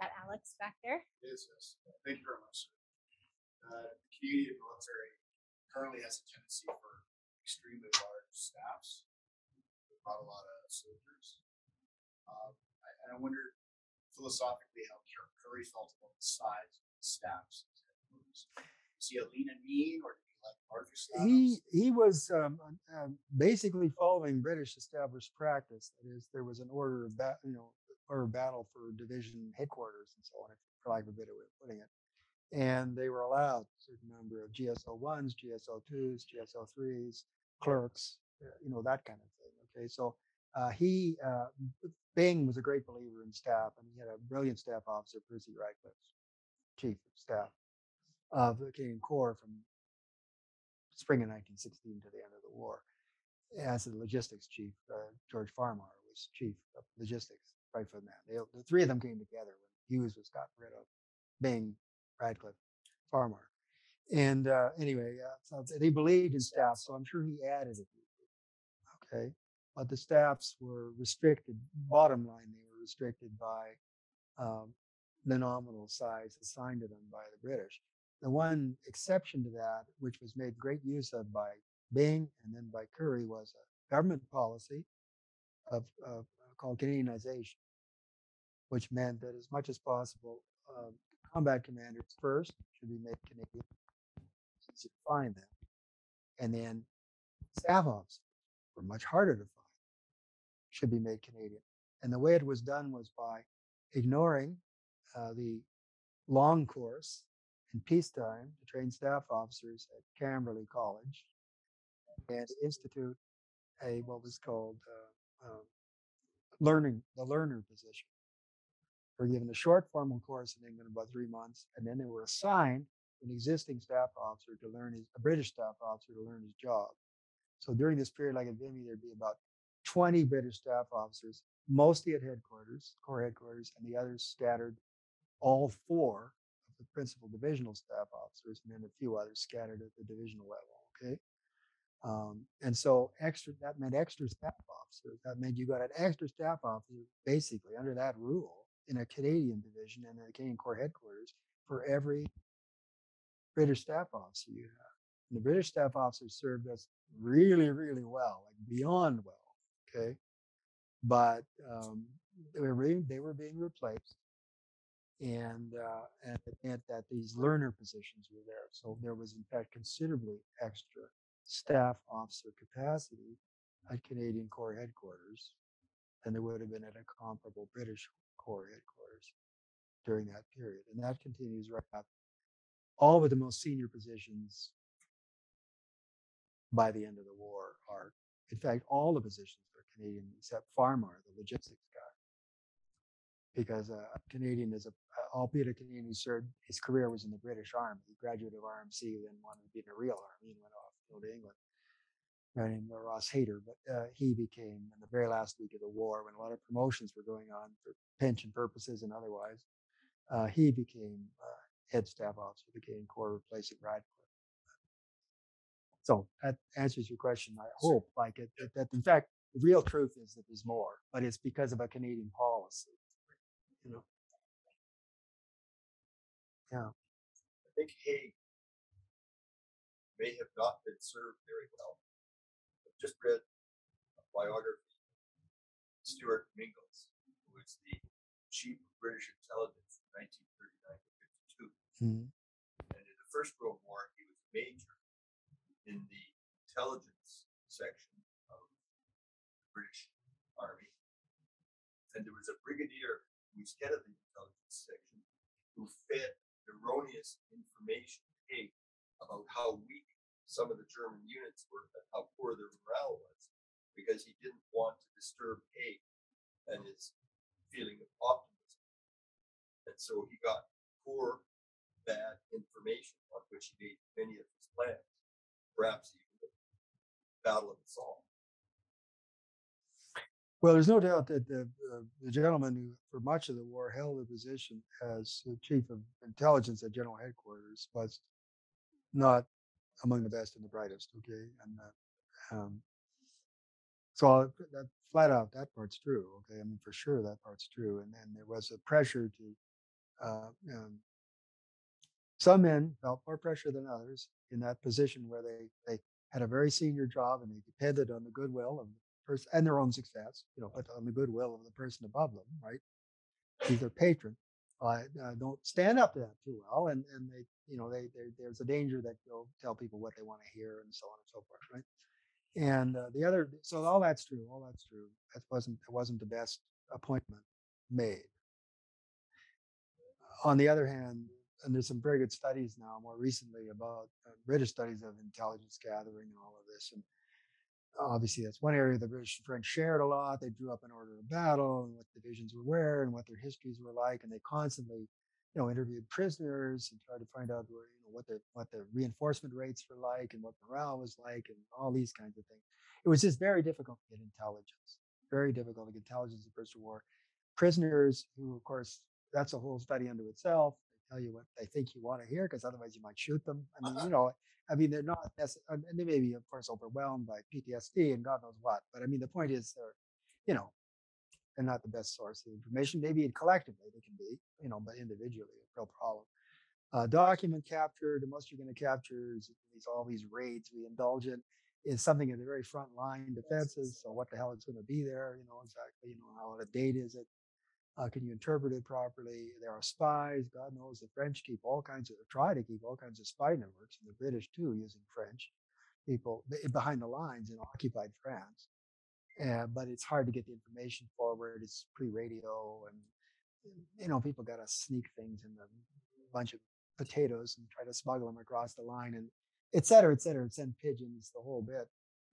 Got Alex back there. Yes, yes. Thank you very much. sir. Uh, the Canadian military currently has a tendency for extremely large staffs. Not a lot of soldiers. Um, I, and I wonder philosophically how Cur- Currie felt about the size of the staffs. Was he a lean and mean, or did he like Arthur staff he he was um, um, basically following British established practice. That is, there was an order of bat, you know, order of battle for division headquarters and so on, for lack of a better way of putting it. And they were allowed a certain number of GSO ones, GSO twos, GSO threes, clerks, uh, you know, that kind of thing. Okay, so uh, he uh, Byng was a great believer in staff, and he had a brilliant staff officer, Percy Radcliffe, chief of staff of the Canadian Corps from spring of 1916 to the end of the war. As the logistics chief, uh, George Farmar was chief of logistics right from that. They, the three of them came together when Hughes was got rid of, Byng, Radcliffe, Farmar. And uh, anyway, uh, so they believed in staff, so I'm sure he added a few. Okay, but the staffs were restricted. Bottom line, they were restricted by um, the nominal size assigned to them by the British. The one exception to that, which was made great use of by Byng and then by Currie, was a government policy of, of called Canadianization, which meant that as much as possible, uh, combat commanders first should be made Canadian, you find them, and then staff officers were much harder to find, should be made Canadian. And the way it was done was by ignoring uh, the long course in peacetime to train staff officers at Camberley College and institute a what was called uh, um, learning the learner position. They were given a short formal course in England, about three months, and then they were assigned an existing staff officer to learn his a British staff officer to learn his job. So during this period, like at Vimy, there'd be about 20 British staff officers, mostly at headquarters, corps headquarters, and the others scattered all four of the principal divisional staff officers, and then a few others scattered at the divisional level. Okay. Um, and so extra that meant extra staff officers. That meant you got an extra staff officer basically under that rule in a Canadian division and a Canadian Corps headquarters for every British staff officer you have. And the British staff officers served us really, really well, like beyond well. Okay. But um, they were being, they were being replaced and uh, and it meant that these learner positions were there. So there was in fact considerably extra staff officer capacity at Canadian Corps headquarters than there would have been at a comparable British Corps headquarters during that period, and that continues right up. All but the most senior positions by the end of the war are, in fact, all the positions Canadian except Farmar, the logistics guy because uh, a Canadian is a, albeit a Canadian who served, his career was in the British Army. He graduated of RMC, then wanted to be in a real army and went off to go to England. Guy named Ross Hayter, but uh, he became in the very last week of the war when a lot of promotions were going on for pension purposes and otherwise. Uh, he became uh, head staff officer of the Canadian Corps, replacing Radcliffe. So that answers your question. I hope, like it, that, that in fact the real truth is that there's more, but it's because of a Canadian policy you know. Yeah. I think Haig may have not been served very well. I've just read a biography of Stewart Menzies, who was the chief of British intelligence from 1939 to 52. Mhm. And in the First World War, he was major in the intelligence section British Army. And there was a brigadier who was head of the intelligence section who fed erroneous information to Haig about how weak some of the German units were and how poor their morale was because he didn't want to disturb Haig and his feeling of optimism. And so he got poor, bad information on which he made many of his plans, perhaps even the Battle of the Somme. Well, there's no doubt that the, uh, the gentleman who, for much of the war, held the position as chief of intelligence at General Headquarters was not among the best and the brightest. Okay, and uh, um, so I'll, that flat out that part's true. Okay, I mean for sure that part's true. And then there was a pressure to uh, um, some men felt more pressure than others in that position where they they had a very senior job and they depended on the goodwill of person and their own success, you know, but on the goodwill of the person above them, right? He's their patron. uh, uh, don't stand up to that too well, and and they you know they, they there's a danger that they'll tell people what they want to hear and so on and so forth, right? And uh, the other, so all that's true, all that's true. That wasn't it wasn't the best appointment made. On the other hand, and there's some very good studies now, more recently about uh, British studies of intelligence gathering and all of this, and obviously that's one area the British and French shared a lot. They drew up an order of battle and what divisions were where and what their histories were like, and they constantly, you know, interviewed prisoners and tried to find out where, you know, what the what the reinforcement rates were like and what morale was like and all these kinds of things. It was just very difficult to get intelligence. Very difficult to get intelligence in the First War. Prisoners who, of course, that's a whole study unto itself. Tell you what they think you want to hear because otherwise you might shoot them. I mean, you know, I mean, they're not and they may be, of course, overwhelmed by PTSD and God knows what. But I mean, the point is, they're, you know, they're not the best source of information. Maybe collectively they can be, you know, but individually, a real problem. Uh, document capture, the most you're going to capture is these all these raids we indulge in is something at the very front line defenses. So what the hell is going to be there? You know exactly. You know how out of date is it? Uh, can you interpret it properly? There are spies. God knows the French keep all kinds of, try to keep all kinds of spy networks, and the British too, using French people behind the lines in occupied France. Uh, but it's hard to get the information forward. It's pre-radio, and you know people got to sneak things in a bunch of potatoes and try to smuggle them across the line, and et cetera, et cetera. Send pigeons, the whole bit.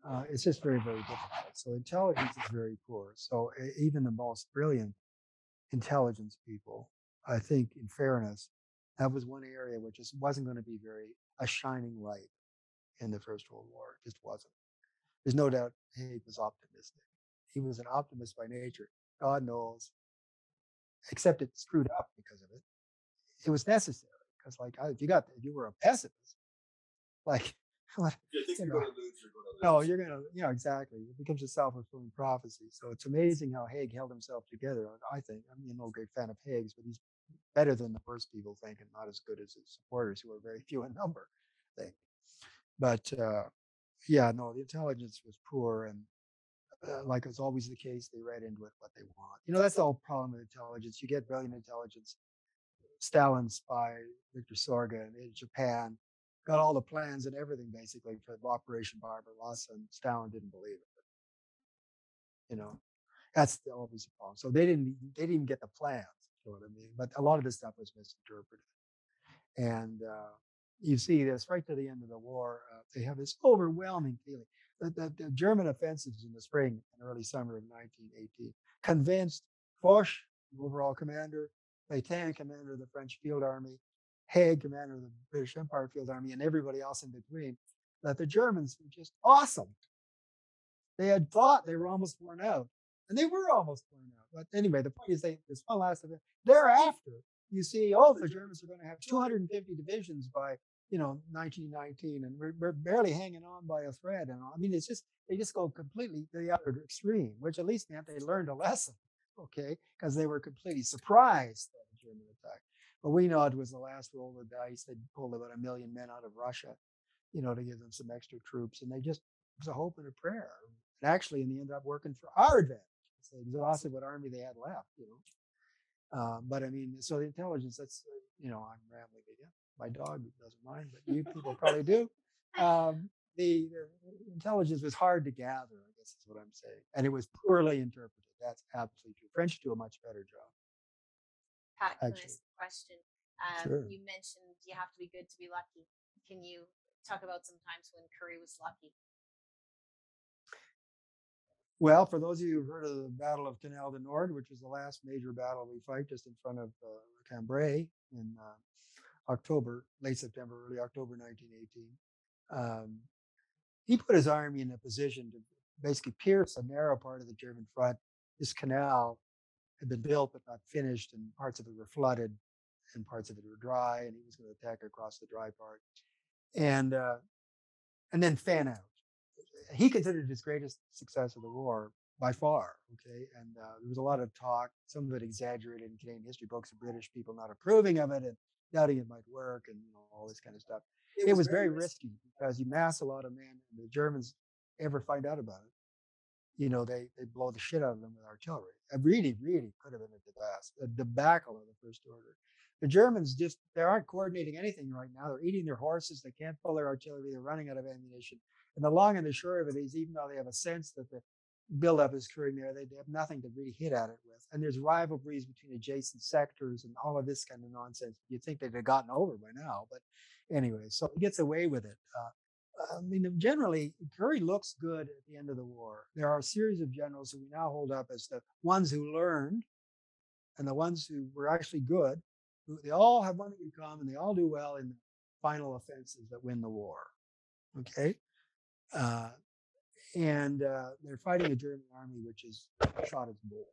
Uh, it's just very, very difficult. So intelligence is very poor. So even the most brilliant intelligence people, I think, in fairness, that was one area which just wasn't going to be very a shining light in the First World War. It just wasn't. There's no doubt Haig was optimistic. He was an optimist by nature. God knows, except it screwed up because of it. It was necessary because, like, if you got if you were a pessimist, like you know, no, you're gonna, you know, exactly. It becomes a self-fulfilling prophecy. So it's amazing how Haig held himself together. I think. I'm no great fan of Haig's, but he's better than the worst people think, and not as good as his supporters, who are very few in number. Think. But uh, yeah, no, the intelligence was poor, and uh, like is always the case, they read into it what they want. You know, that's the whole problem with intelligence. You get brilliant intelligence. Stalin's spy, Victor Sorge in Japan, got all the plans and everything basically for Operation Barbarossa, and Stalin didn't believe it. You know, that's the, a problem. So they didn't they didn't get the plans. You know what I mean? But a lot of this stuff was misinterpreted, and uh, you see this right to the end of the war. Uh, they have this overwhelming feeling that, that the German offensives in the spring and early summer of 1918 convinced Foch, the overall commander, Pétain, commander of the French Field Army, Haig, commander of the British Empire Field Army, and everybody else in between, that the Germans were just awesome. They had thought they were almost worn out, and they were almost worn out. But anyway, the point is, they, there's one last event. Thereafter, you see, oh, the Germans are going to have 250 divisions by, you know, 1919, and we're, we're barely hanging on by a thread. And I mean, it's just they just go completely to the other extreme, which at least meant they learned a lesson, okay, because they were completely surprised by the German attack. But we know it was the last roll of the dice. They pulled about a million men out of Russia, you know, to give them some extra troops. And they just, it was a hope and a prayer. And actually, in the end, up working for our advantage. They exhausted what army they had left, you know. Uh, but I mean, so the intelligence, that's, uh, you know, I'm rambling again. My dog doesn't mind, but you people probably do. Um, the, the, intelligence was hard to gather, I guess is what I'm saying. And it was poorly interpreted. That's absolutely true. French do a much better job. Pat, can I ask a question? Um, Sure. You mentioned you have to be good to be lucky. Can you talk about some times when Currie was lucky? Well, for those of you who've heard of the Battle of Canal du Nord, which was the last major battle we fight just in front of uh, Cambrai in uh, October, late September, early October 1918, um, he put his army in a position to basically pierce a narrow part of the German front. This canal had been built but not finished, and parts of it were flooded, and parts of it were dry, and he was going to attack across the dry part, and uh, and then fan out. He considered his greatest success of the war by far. Okay, and uh, there was a lot of talk, some of it exaggerated in Canadian history books, of British people not approving of it and doubting it might work, and you know all this kind of stuff. It, was, very risky because you mass a lot of men, and the Germans ever find out about it you know, they they blow the shit out of them with artillery. It really, really could have been a disaster, a debacle of the first order. The Germans just they aren't coordinating anything right now. They're eating their horses. They can't pull their artillery. They're running out of ammunition. And the long and the short of it is, even though they have a sense that the buildup is occurring there, they, they have nothing to really hit at it with. And there's rivalries between adjacent sectors and all of this kind of nonsense. You'd think they'd have gotten over by now, but anyway, so he gets away with it. Uh, I mean, generally, Currie looks good at the end of the war. There are a series of generals who we now hold up as the ones who learned and the ones who were actually good. Who, they all have one thing in common. They all do well in the final offensives that win the war. Okay. Uh, and uh, they're fighting a German army which is shot its bolt.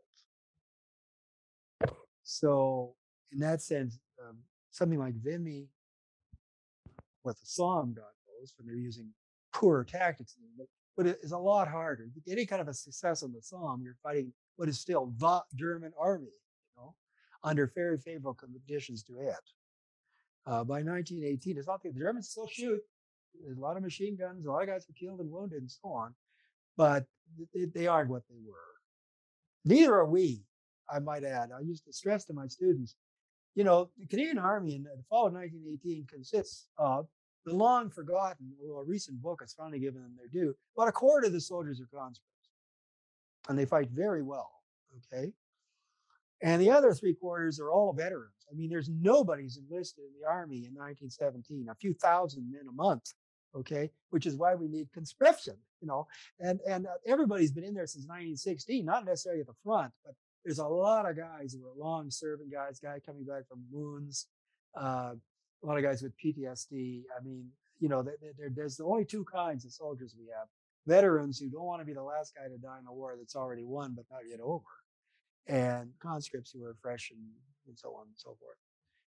So, in that sense, um, something like Vimy, with the Somme got those when they're using poor tactics, but, it is a lot harder. Any kind of a success on the Somme, you're fighting what is still the German army, under very favorable conditions to it. Uh, by 1918, it's not that the Germans still shoot. There's a lot of machine guns. A lot of guys were killed and wounded and so on, but they, they aren't what they were. Neither are we, I might add. I used to stress to my students, you know, the Canadian Army in the fall of 1918 consists of the long forgotten, although a recent book has finally given them their due, about a quarter of the soldiers are conscripts. And they fight very well. Okay. And the other three quarters are all veterans. I mean, there's nobody's enlisted in the army in 1917, a few thousand men a month. Okay. Which is why we need conscription, you know, and, and uh, everybody's been in there since 1916, not necessarily at the front, but there's a lot of guys who are long serving guys, guy coming back from wounds, uh, a lot of guys with PTSD. I mean, you know, there, there's the only two kinds of soldiers we have veterans who don't want to be the last guy to die in a war that's already won but not yet over, and conscripts who are fresh and, and so on and so forth,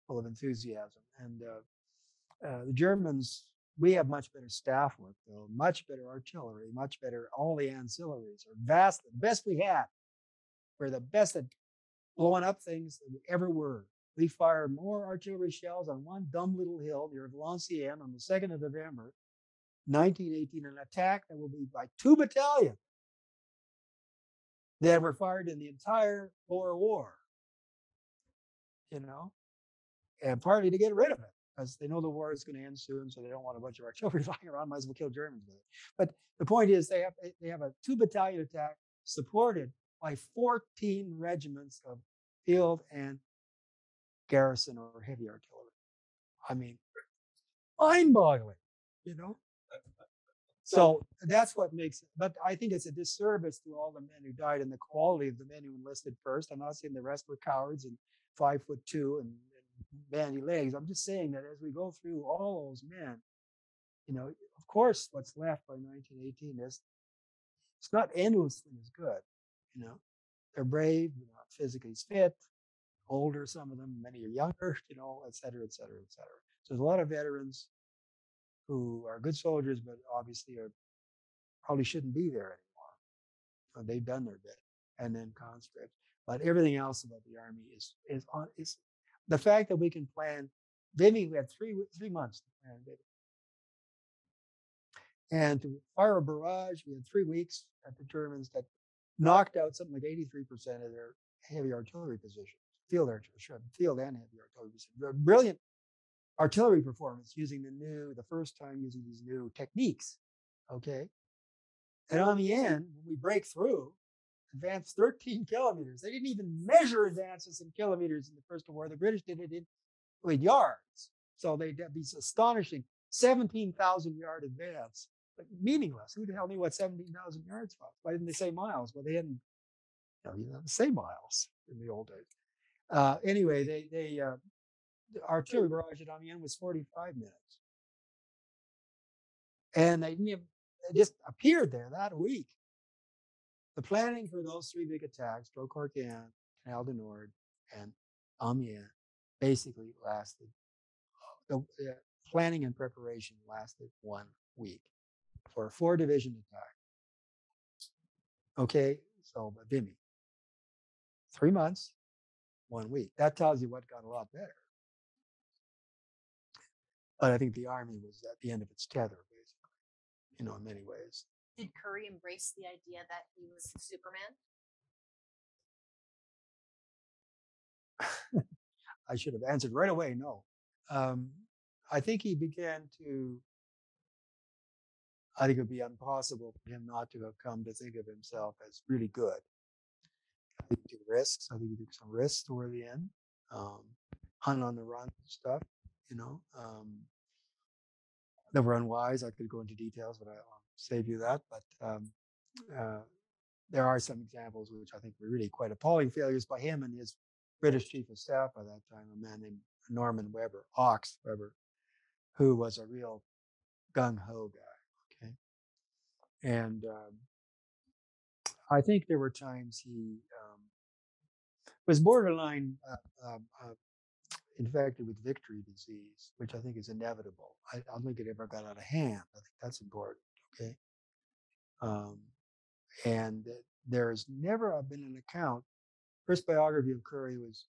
full of enthusiasm. And uh, uh, the Germans, we have much better staff work, though, much better artillery, much better, all the ancillaries are vast, the best we had. We're the best at blowing up things than we ever were. We fired more artillery shells on one dumb little hill near Valenciennes on the 2nd of November, 1918, an attack that will be by two battalions that were fired in the entire Boer War. You know, and partly to get rid of it because they know the war is going to end soon, so they don't want a bunch of artillery flying around. Might as well kill Germans with it. But the point is, they have they have a two battalion attack supported by 14 regiments of field and garrison or heavy artillery. I mean, mind boggling, you know? So that's what makes it. But I think it's a disservice to all the men who died and the quality of the men who enlisted first. I'm not saying the rest were cowards and five foot two and, and bandy legs. I'm just saying that as we go through all those men, you know, of course, what's left by 1918 is it's not endlessly as good. You know, they're brave, they're not physically fit, older, some of them, many are younger, you know, et cetera, et cetera, et cetera. So there's a lot of veterans who are good soldiers, but obviously are probably shouldn't be there anymore. They've done their bit, and then conscripts. But everything else about the army is is on is the fact that we can plan. Vimy, we had three three months to plan Vimy. And to fire a barrage, we had three weeks at the Germans that knocked out something like 83% of their heavy artillery positions field artillery, field and heavy artillery. Brilliant artillery performance using the new, the first time using these new techniques. Okay. And on the end, when we break through, advance 13 kilometers. They didn't even measure advances in kilometers in the First World War. The British did it in, in yards. So they'd be astonishing 17,000 yard advance, but meaningless. Who the hell knew what 17,000 yards was? Why didn't they say miles? Well, they didn't you know, you know, say miles in the old days. Uh, anyway, they they uh, the artillery barrage at Amiens was 45 minutes, and they didn't even, they just appeared there that week. The planning for those three big attacks, Drocourt-Quéant, Canal du Nord, and Amiens, basically lasted. The, the planning and preparation lasted one week for a four division attack. Okay, so Vimy, three months, one week. That tells you what got a lot better. But I think the army was at the end of its tether, basically, you know, in many ways. Did Currie embrace the idea that he was Superman? I should have answered right away. No, um, I think he began to. I think it would be impossible for him not to have come to think of himself as really good. I think he took risks. I think he took some risks toward the end. Um, hunt on the run stuff, you know, um, that were unwise. I could go into details, but I'll save you that. But um, uh, there are some examples which I think were really quite appalling failures by him and his British chief of staff by that time, a man named Norman Webber, Ox Webber, who was a real gung ho guy. Okay. And um, I think there were times he um, was borderline uh, um, uh, infected with victory disease, which I think is inevitable. I, I don't think it ever got out of hand. I think that's important. Okay. Um, and there has never been an account First biography of Currie was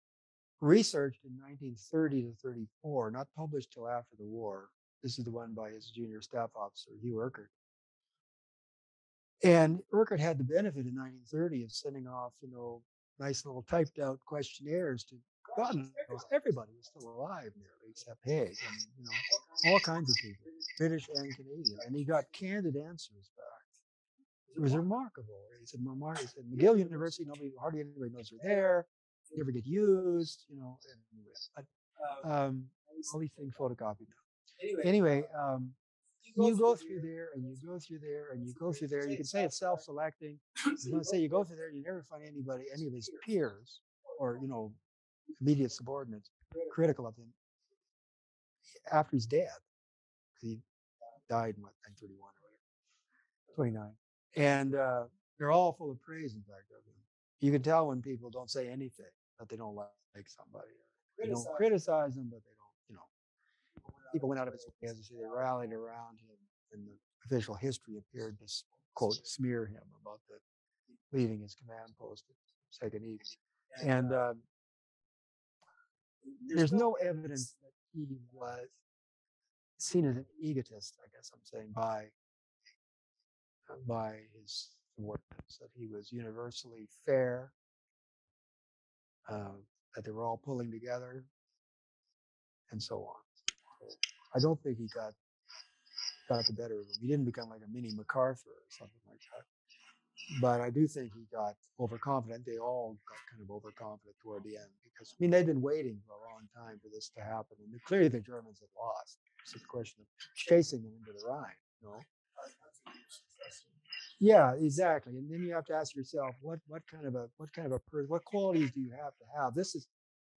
researched in 1930 to 34, not published till after the war. This is the one by his junior staff officer, Hugh Urquhart. And Urquhart had the benefit in 1930 of sending off, you know, nice little typed out questionnaires to God knows everybody was still alive nearly except Haig and you know all kinds of people, British and Canadian, and he got candid answers back. It was remarkable. He said, He said McGill University, nobody, hardly anybody knows we're there. Never get used, you know. But, um, all these things photocopied now. Anyway, um, you go through there and you go through there and you go through there. You can say it's self-selecting. You to say you go through there, you never find anybody, any of his peers or you know, immediate subordinates critical of him after he's dead. He died in what 1931 or whatever, 29 and uh, they're all full of praise. In fact, of him. You can tell when people don't say anything that they don't like, somebody. They don't criticize them, but they don't. You know, people went out of his way, as I say, they rallied around him, and the official history appeared to quote smear him about the leaving his command post at Second Ypres. And uh, there's no evidence that he was seen as an egotist, I guess I'm saying, by by his subordinates, that he was universally fair, uh, that they were all pulling together, and so on. I don't think he got got the better of him. He didn't become like a mini MacArthur or something like that. But I do think he got overconfident. They all got kind of overconfident toward the end because I mean they've been waiting for a long time for this to happen, and clearly the Germans had lost. It's a question of chasing them into the Rhine. You know, yeah, exactly. And then you have to ask yourself, what what kind of a what kind of a person, what qualities do you have to have? This is,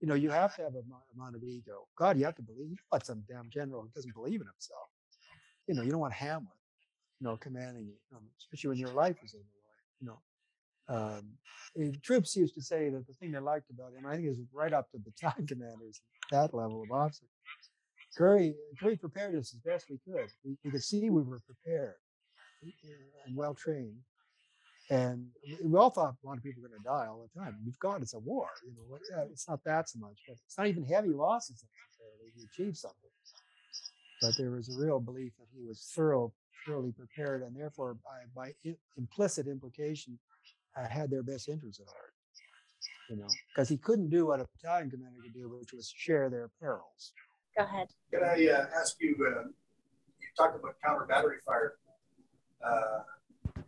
you know, you have to have a amount of ego. God, you have to believe. You want some damn general who doesn't believe in himself. You know, you don't want Hamlet, you know, commanding you, um, especially when your life is in the know, um, troops used to say that the thing they liked about him, I think, is right up to battalion commanders, that level of officer. Currie, Currie prepared us as best we could. We, we could see we were prepared and well trained. And we all thought a lot of people were going to die all the time. We've got it's a war, you know. It's not that so much, but it's not even heavy losses necessarily. He achieved something, but there was a real belief that he was thorough, thoroughly prepared, and therefore, by, by implicit implication, uh, had their best interests at heart. You know, because he couldn't do what a battalion commander could do, which was share their perils. Go ahead. Can I uh, ask you? Uh, you talked about counter battery fire uh,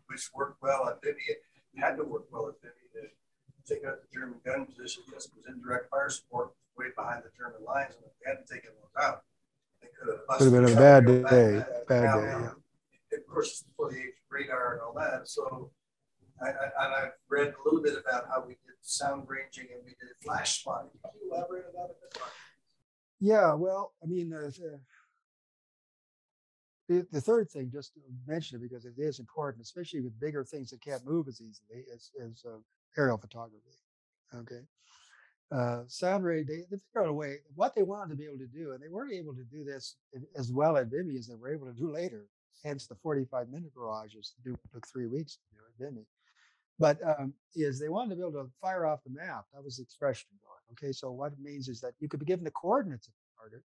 which worked well at Vimy. It had to work well at Vimy to take out the German gun position because it was indirect fire support way behind the German lines. And if they hadn't taken those out, they could have Could have been a bad day. Bad day. Yeah. Of course, before the radar and all that. So, I, I, and I've read a little bit about how we did sound ranging and we did flash spotting. Can you elaborate on that a bit? Yeah, well, I mean, uh, the, the third thing, just to mention it because it is important, especially with bigger things that can't move as easily, is, is uh, aerial photography. Okay. Uh, sound ray, they, they figured out a way, what they wanted to be able to do, and they weren't able to do this as well at Vimy as they were able to do later, hence the 45 minute barrages do took three weeks to do it, didn't Vimy. But um, is they wanted to be able to fire off the map. That was the expression going. Okay, so what it means is that you could be given the coordinates of the target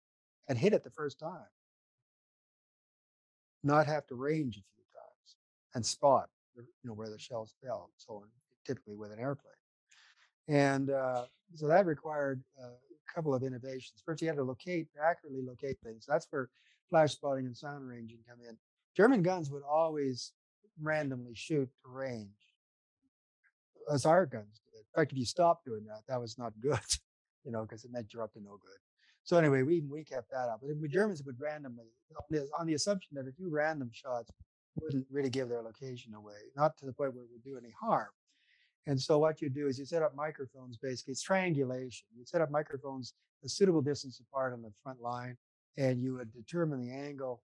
and hit it the first time not have to range a few times. and spot, you know, where the shells fell. So typically with an airplane. And uh, so that required uh, a couple of innovations. First, you had to locate, accurately locate things. That's where flash spotting and sound ranging come in. German guns would always randomly shoot to range, as our guns did. In fact, if you stopped doing that, that was not good, you know, because it meant you're up to no good. So anyway, we we kept that up. But the Germans would randomly, on the, on the assumption that a few random shots wouldn't really give their location away, not to the point where it would do any harm. And so what you do is you set up microphones. Basically, it's triangulation. You set up microphones a suitable distance apart on the front line, and you would determine the angle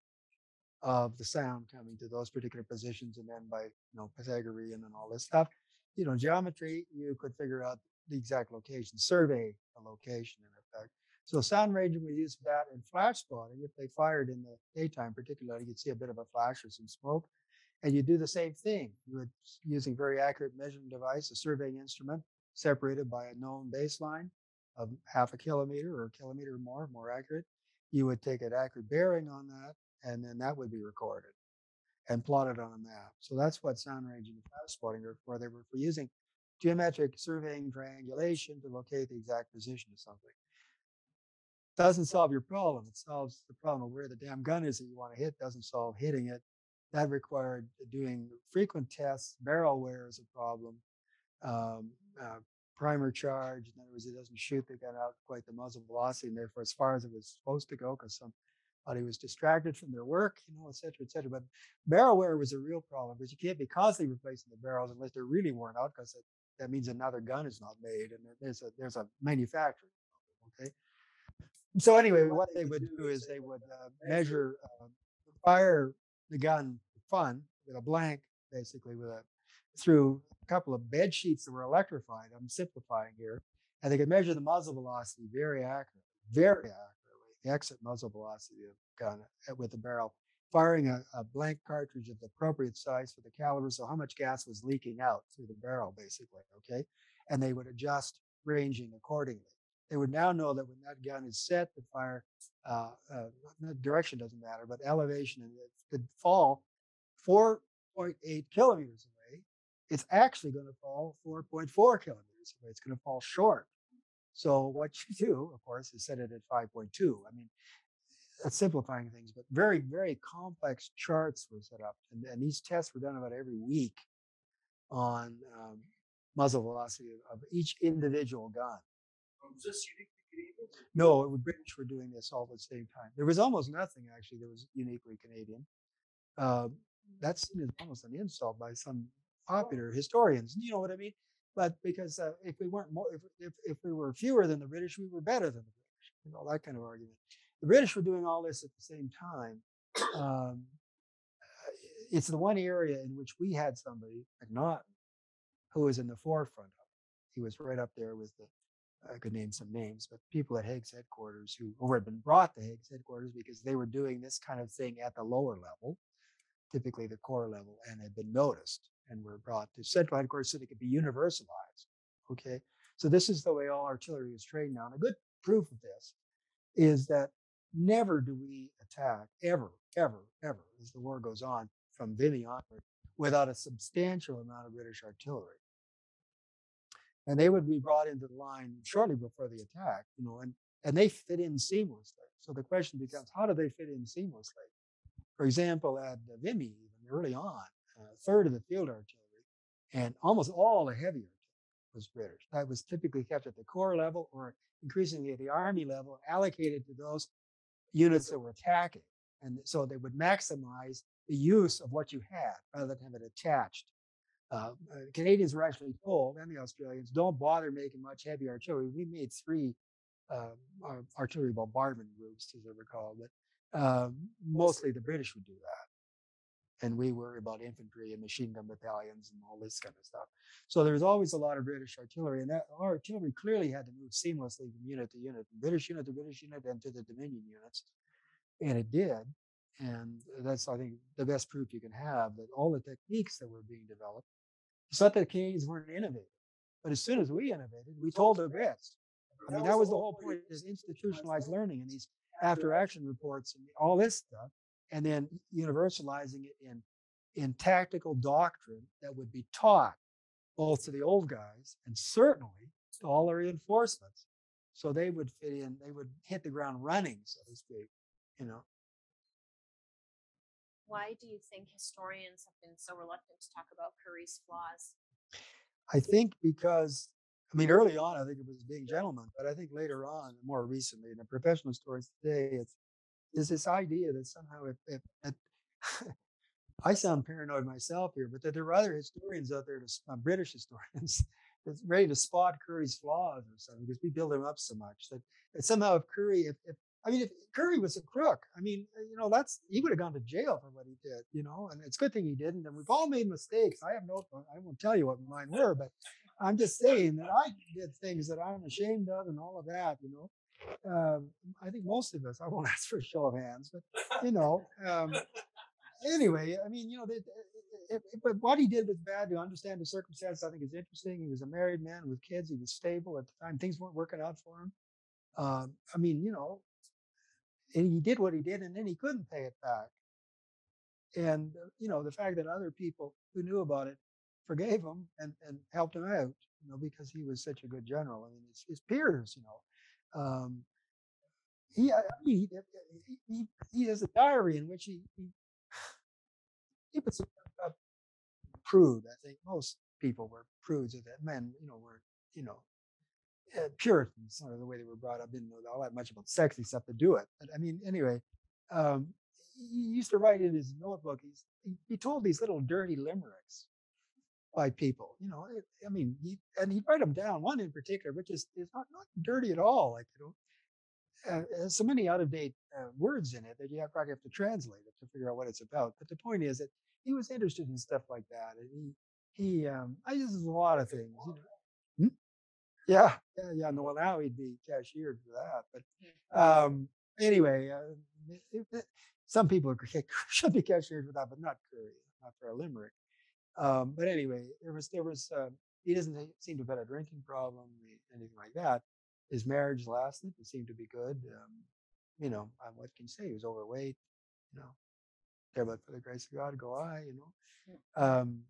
of the sound coming to those particular positions, and then by you know Pythagorean and all this stuff, you know geometry, you could figure out the exact location, survey a location in effect. So sound ranging we use that in flash spotting. If they fired in the daytime, particularly, you'd see a bit of a flash or some smoke. And you do the same thing. You would using very accurate measuring device, a surveying instrument, separated by a known baseline of half a kilometer or a kilometer or more, more accurate. You would take an accurate bearing on that, and then that would be recorded and plotted on a map. So that's what sound ranging and flash spotting are for. They were for using geometric surveying triangulation to locate the exact position of something doesn't solve your problem. It solves the problem of where the damn gun is that you want to hit. Doesn't solve hitting it. That required doing frequent tests. Barrel wear is a problem. Um, uh, primer charge. In other words, it doesn't shoot the gun out quite the muzzle velocity, and therefore as far as it was supposed to go, because somebody was distracted from their work, you know, et cetera, et cetera. But barrel wear was a real problem because you can't be constantly replacing the barrels unless they're really worn out, because that means another gun is not made, and there's a there's a manufacturing problem. Okay so anyway, what they would do is they would uh, measure, uh, fire the gun fun with a blank, basically with a through a couple of bed sheets that were electrified. I'm simplifying here, and they could measure the muzzle velocity very accurately, very accurately, the exit muzzle velocity of the gun uh, with the barrel, firing a, a blank cartridge of the appropriate size for the caliber, so how much gas was leaking out through the barrel, basically. Okay, and they would adjust ranging accordingly they would now know that when that gun is set to fire, uh, uh, direction doesn't matter, but elevation and it could fall 4.8 kilometers away. It's actually going to fall 4.4 kilometers away. It's going to fall short. So what you do, of course, is set it at 5.2. I mean, that's simplifying things, but very, very complex charts were set up, and, and these tests were done about every week on um, muzzle velocity of, of each individual gun. Was this unique to No, the British were doing this all at the same time. There was almost nothing actually that was uniquely Canadian. Uh, that's almost an insult by some popular historians. You know what I mean? But because uh, if we weren't more, if, if, if we were fewer than the British, we were better than the British. You know that kind of argument. The British were doing all this at the same time. Um, it's the one area in which we had somebody, McNaughton, who was in the forefront of it. He was right up there with the I could name some names, but people at Haig's headquarters who, who had been brought to Haig's headquarters because they were doing this kind of thing at the lower level, typically the corps level, and had been noticed and we were brought to central headquarters so they could be universalized. Okay. So this is the way all artillery is trained now. And a good proof of this is that never do we attack ever, ever, ever, as the war goes on from Vimy onward, without a substantial amount of British artillery and they would be brought into the line shortly before the attack, you know, and, and they fit in seamlessly. So the question becomes, how do they fit in seamlessly? For example, at Vimy, even early on, a third of the field artillery and almost all the heavy artillery was British. That was typically kept at the corps level or increasingly at the army level, allocated to those units that were attacking. And so they would maximize the use of what you had rather than have it attached uh, uh, Canadians were actually told, and the Australians, don't bother making much heavy artillery. We made three um, artillery bombardment groups, as they're called, but um, mostly the British would do that. And we worry about infantry and machine gun battalions and all this kind of stuff. So there was always a lot of British artillery, and that our artillery clearly had to move seamlessly from unit to unit, from British unit to British unit, and to the Dominion units. And it did. And that's, I think, the best proof you can have that all the techniques that were being developed it's not that the Canadians weren't innovative, but as soon as we innovated, we told their best. I mean, that was the whole point is institutionalized learning and these after action reports and all this stuff, and then universalizing it in in tactical doctrine that would be taught both to the old guys and certainly to all the reinforcements. So they would fit in, they would hit the ground running, so to speak, you know. Why do you think historians have been so reluctant to talk about Currie's flaws? I think because, I mean, early on, I think it was being gentleman, but I think later on, more recently, in the professional stories today, it's is this idea that somehow if, if, if I sound paranoid myself here, but that there are other historians out there, uh, British historians, that's ready to spot Currie's flaws or something because we build him up so much that, that somehow if Currie, if, if I mean, if Currie was a crook, I mean, uh, you know, that's he would have gone to jail for what he did, you know, and it's a good thing he didn't. And we've all made mistakes. I have no, I won't tell you what mine were, but I'm just saying that I did things that I'm ashamed of and all of that, you know. Um, I think most of us, I won't ask for a show of hands, but you know, um, anyway, I mean, you know, they, if, but what he did was bad to understand the circumstances. I think is interesting. He was a married man with kids. He was stable at the time. Things weren't working out for him. Um, I mean, you know, he did what he did, and then he couldn't pay it back. And uh, you know, the fact that other people who knew about it forgave him and, and helped him out, you know, because he was such a good general. I mean, his, his peers, you know, um, he, I mean, he, he, he has a diary in which he, he, he puts a, a prude. I think most people were prudes, of that men, you know, were, you know, uh, Puritans, sort of the way they were brought up, didn't know all that much about sex except to do it. But I mean, anyway, um, he used to write in his notebook. He's, he, he told these little dirty limericks by people. You know, it, I mean, he, and he'd write them down. One in particular, which is is not, not dirty at all. Like you know, uh, so many out of date uh, words in it that you have probably have to translate it to figure out what it's about. But the point is that he was interested in stuff like that, and he he um, I use a lot of things. You know, yeah, yeah, yeah. No, well, now he'd be cashiered for that. But hmm. um, anyway, uh, it, it, some people should be cashiered for that, but not Currie, not for a limerick. Um, but anyway, there was there was uh, he doesn't seem to have had a drinking problem, anything like that. His marriage lasted; it seemed to be good. Um, you know, what can you say? He was overweight. You know, there, but for the grace of God, go I. You know, um,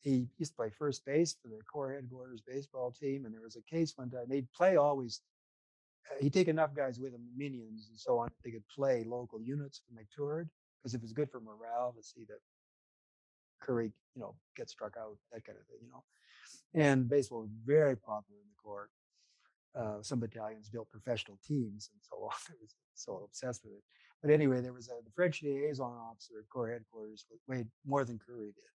he used to play first base for the Corps headquarters baseball team. And there was a case one time they'd play always. Uh, he'd take enough guys with him, minions and so on. They could play local units when they toured because it was good for morale to see that Currie, you know, get struck out, that kind of thing, you know. And baseball was very popular in the Corps. Uh, some battalions built professional teams and so on. I was so obsessed with it. But anyway, there was a, the French liaison officer at Corps headquarters weighed more than Currie did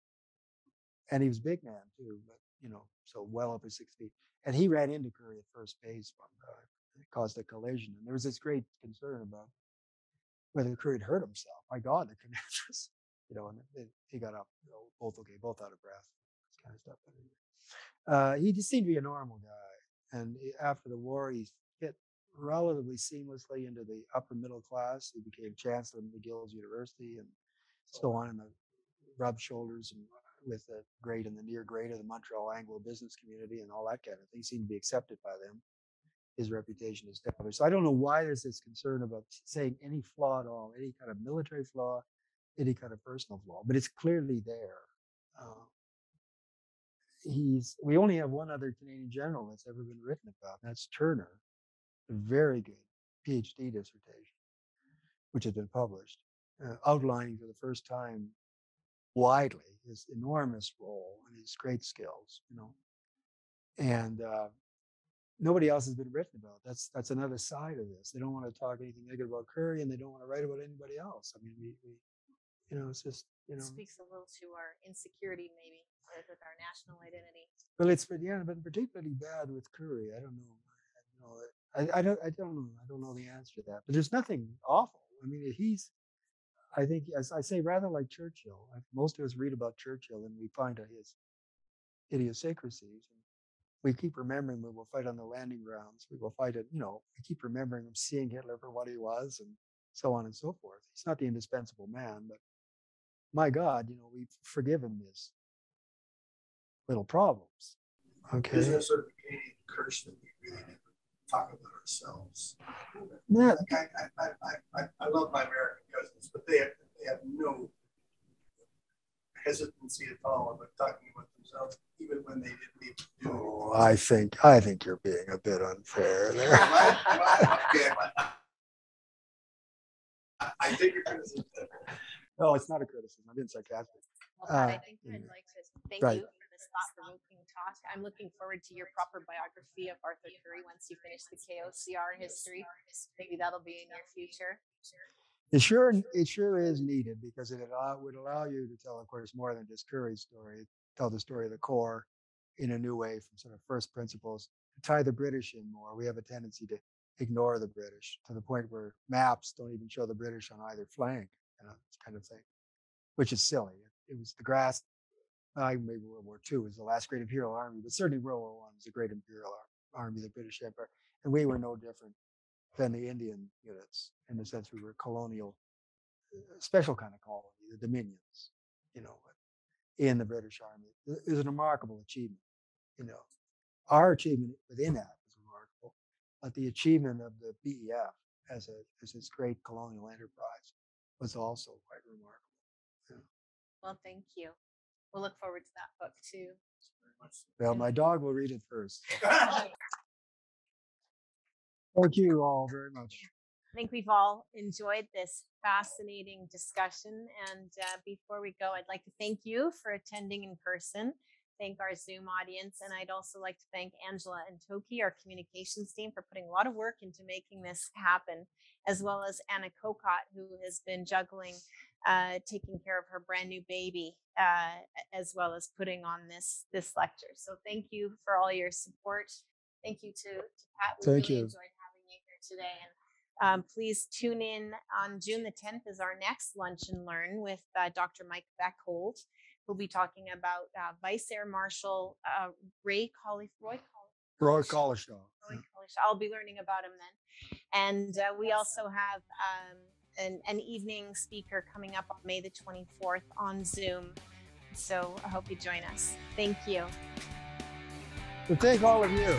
and he was a big man too, but you know, so well over six feet. And he ran into Currie at first base time. It caused a collision, and there was this great concern about whether Currie had hurt himself. My God, the commanders, you know, and it, he got up, you know, both okay, both out of breath, this kind of stuff. Uh, he just seemed to be a normal guy, and after the war, he fit relatively seamlessly into the upper middle class. He became chancellor of McGill's University and so on, and the rubbed shoulders and with the great and the near great of the Montreal Anglo business community and all that kind of thing. seemed to be accepted by them. His reputation is established. So I don't know why there's this concern about saying any flaw at all, any kind of military flaw, any kind of personal flaw, but it's clearly there. Uh, he's we only have one other Canadian general that's ever been written about. and that's Turner, a very good PhD dissertation, which has been published, uh, outlining for the first time widely his enormous role and his great skills, you know. And uh, nobody else has been written about. That's that's another side of this. They don't want to talk anything negative about Currie, and they don't want to write about anybody else. I mean, we, we you know, it's just you know. It speaks a little to our insecurity, maybe, with our national identity. Well, it's but yeah, but particularly bad with Currie. I don't know. I, know I, I don't. I don't know. I don't know the answer to that. But there's nothing awful. I mean, he's I think, as I say, rather like Churchill, most of us read about Churchill and we find his idiosyncrasies. And we keep remembering we will fight on the landing grounds. We will fight it, you know, we keep remembering him seeing Hitler for what he was and so on and so forth. He's not the indispensable man, but my God, you know, we've forgiven his little problems. Okay. Isn't it sort of Canadian curse that we really never talk about ourselves? Yeah. I, I, I, I, I love my American cousins, but they have, they have no hesitancy at all about talking about themselves, even when they didn't even do. Oh, I think I think you're being a bit unfair there. Well, well, okay, I- I take your criticism. No, it's not a criticism. I'm being sarcastic. Well, Pat, I Uh, think I'd like to thank Right. you for this thought-provoking talk. I'm looking forward to your proper biography of Arthur Currie once you finish the KOCR history. Maybe that'll be in your future. It sure it sure is needed because it allow, would allow you to tell, of course, more than just Currie's story. Tell the story of the corps in a new way from sort of first principles. Tie the British in more. We have a tendency to ignore the British to the point where maps don't even show the British on either flank, kind of thing, which is silly. It, it was the grass. Uh, maybe World War II was the last great imperial army, but certainly World War One was a great imperial ar- army, the British Empire, and we were no different than the Indian units in the sense we were colonial, uh, special kind of colony, the Dominions, you know, in the British Army. It was a remarkable achievement, you know. Our achievement within that was remarkable, but the achievement of the BEF as a as this great colonial enterprise was also quite remarkable. Well, thank you. We'll look forward to that book too. Well, my dog will read it first. Thank you all very much. I think we've all enjoyed this fascinating discussion. And uh, before we go, I'd like to thank you for attending in person, thank our Zoom audience, and I'd also like to thank Angela and Toki, our communications team, for putting a lot of work into making this happen, as well as Anna Kokot, who has been juggling uh, taking care of her brand new baby, uh, as well as putting on this this lecture. So thank you for all your support. Thank you to, to Pat. We Thank really you. enjoyed having you here today. And um, please tune in on June the 10th is our next lunch and learn with uh, Dr. Mike Bechthold. We'll be talking about uh, Vice Air Marshal uh, Ray Colley, Roy Roy Collishaw. Roy Colley. I'll be learning about him then. And uh, we also have um, an, an evening speaker coming up on May the 24th on Zoom. So I hope you join us. Thank you. So thank all of you.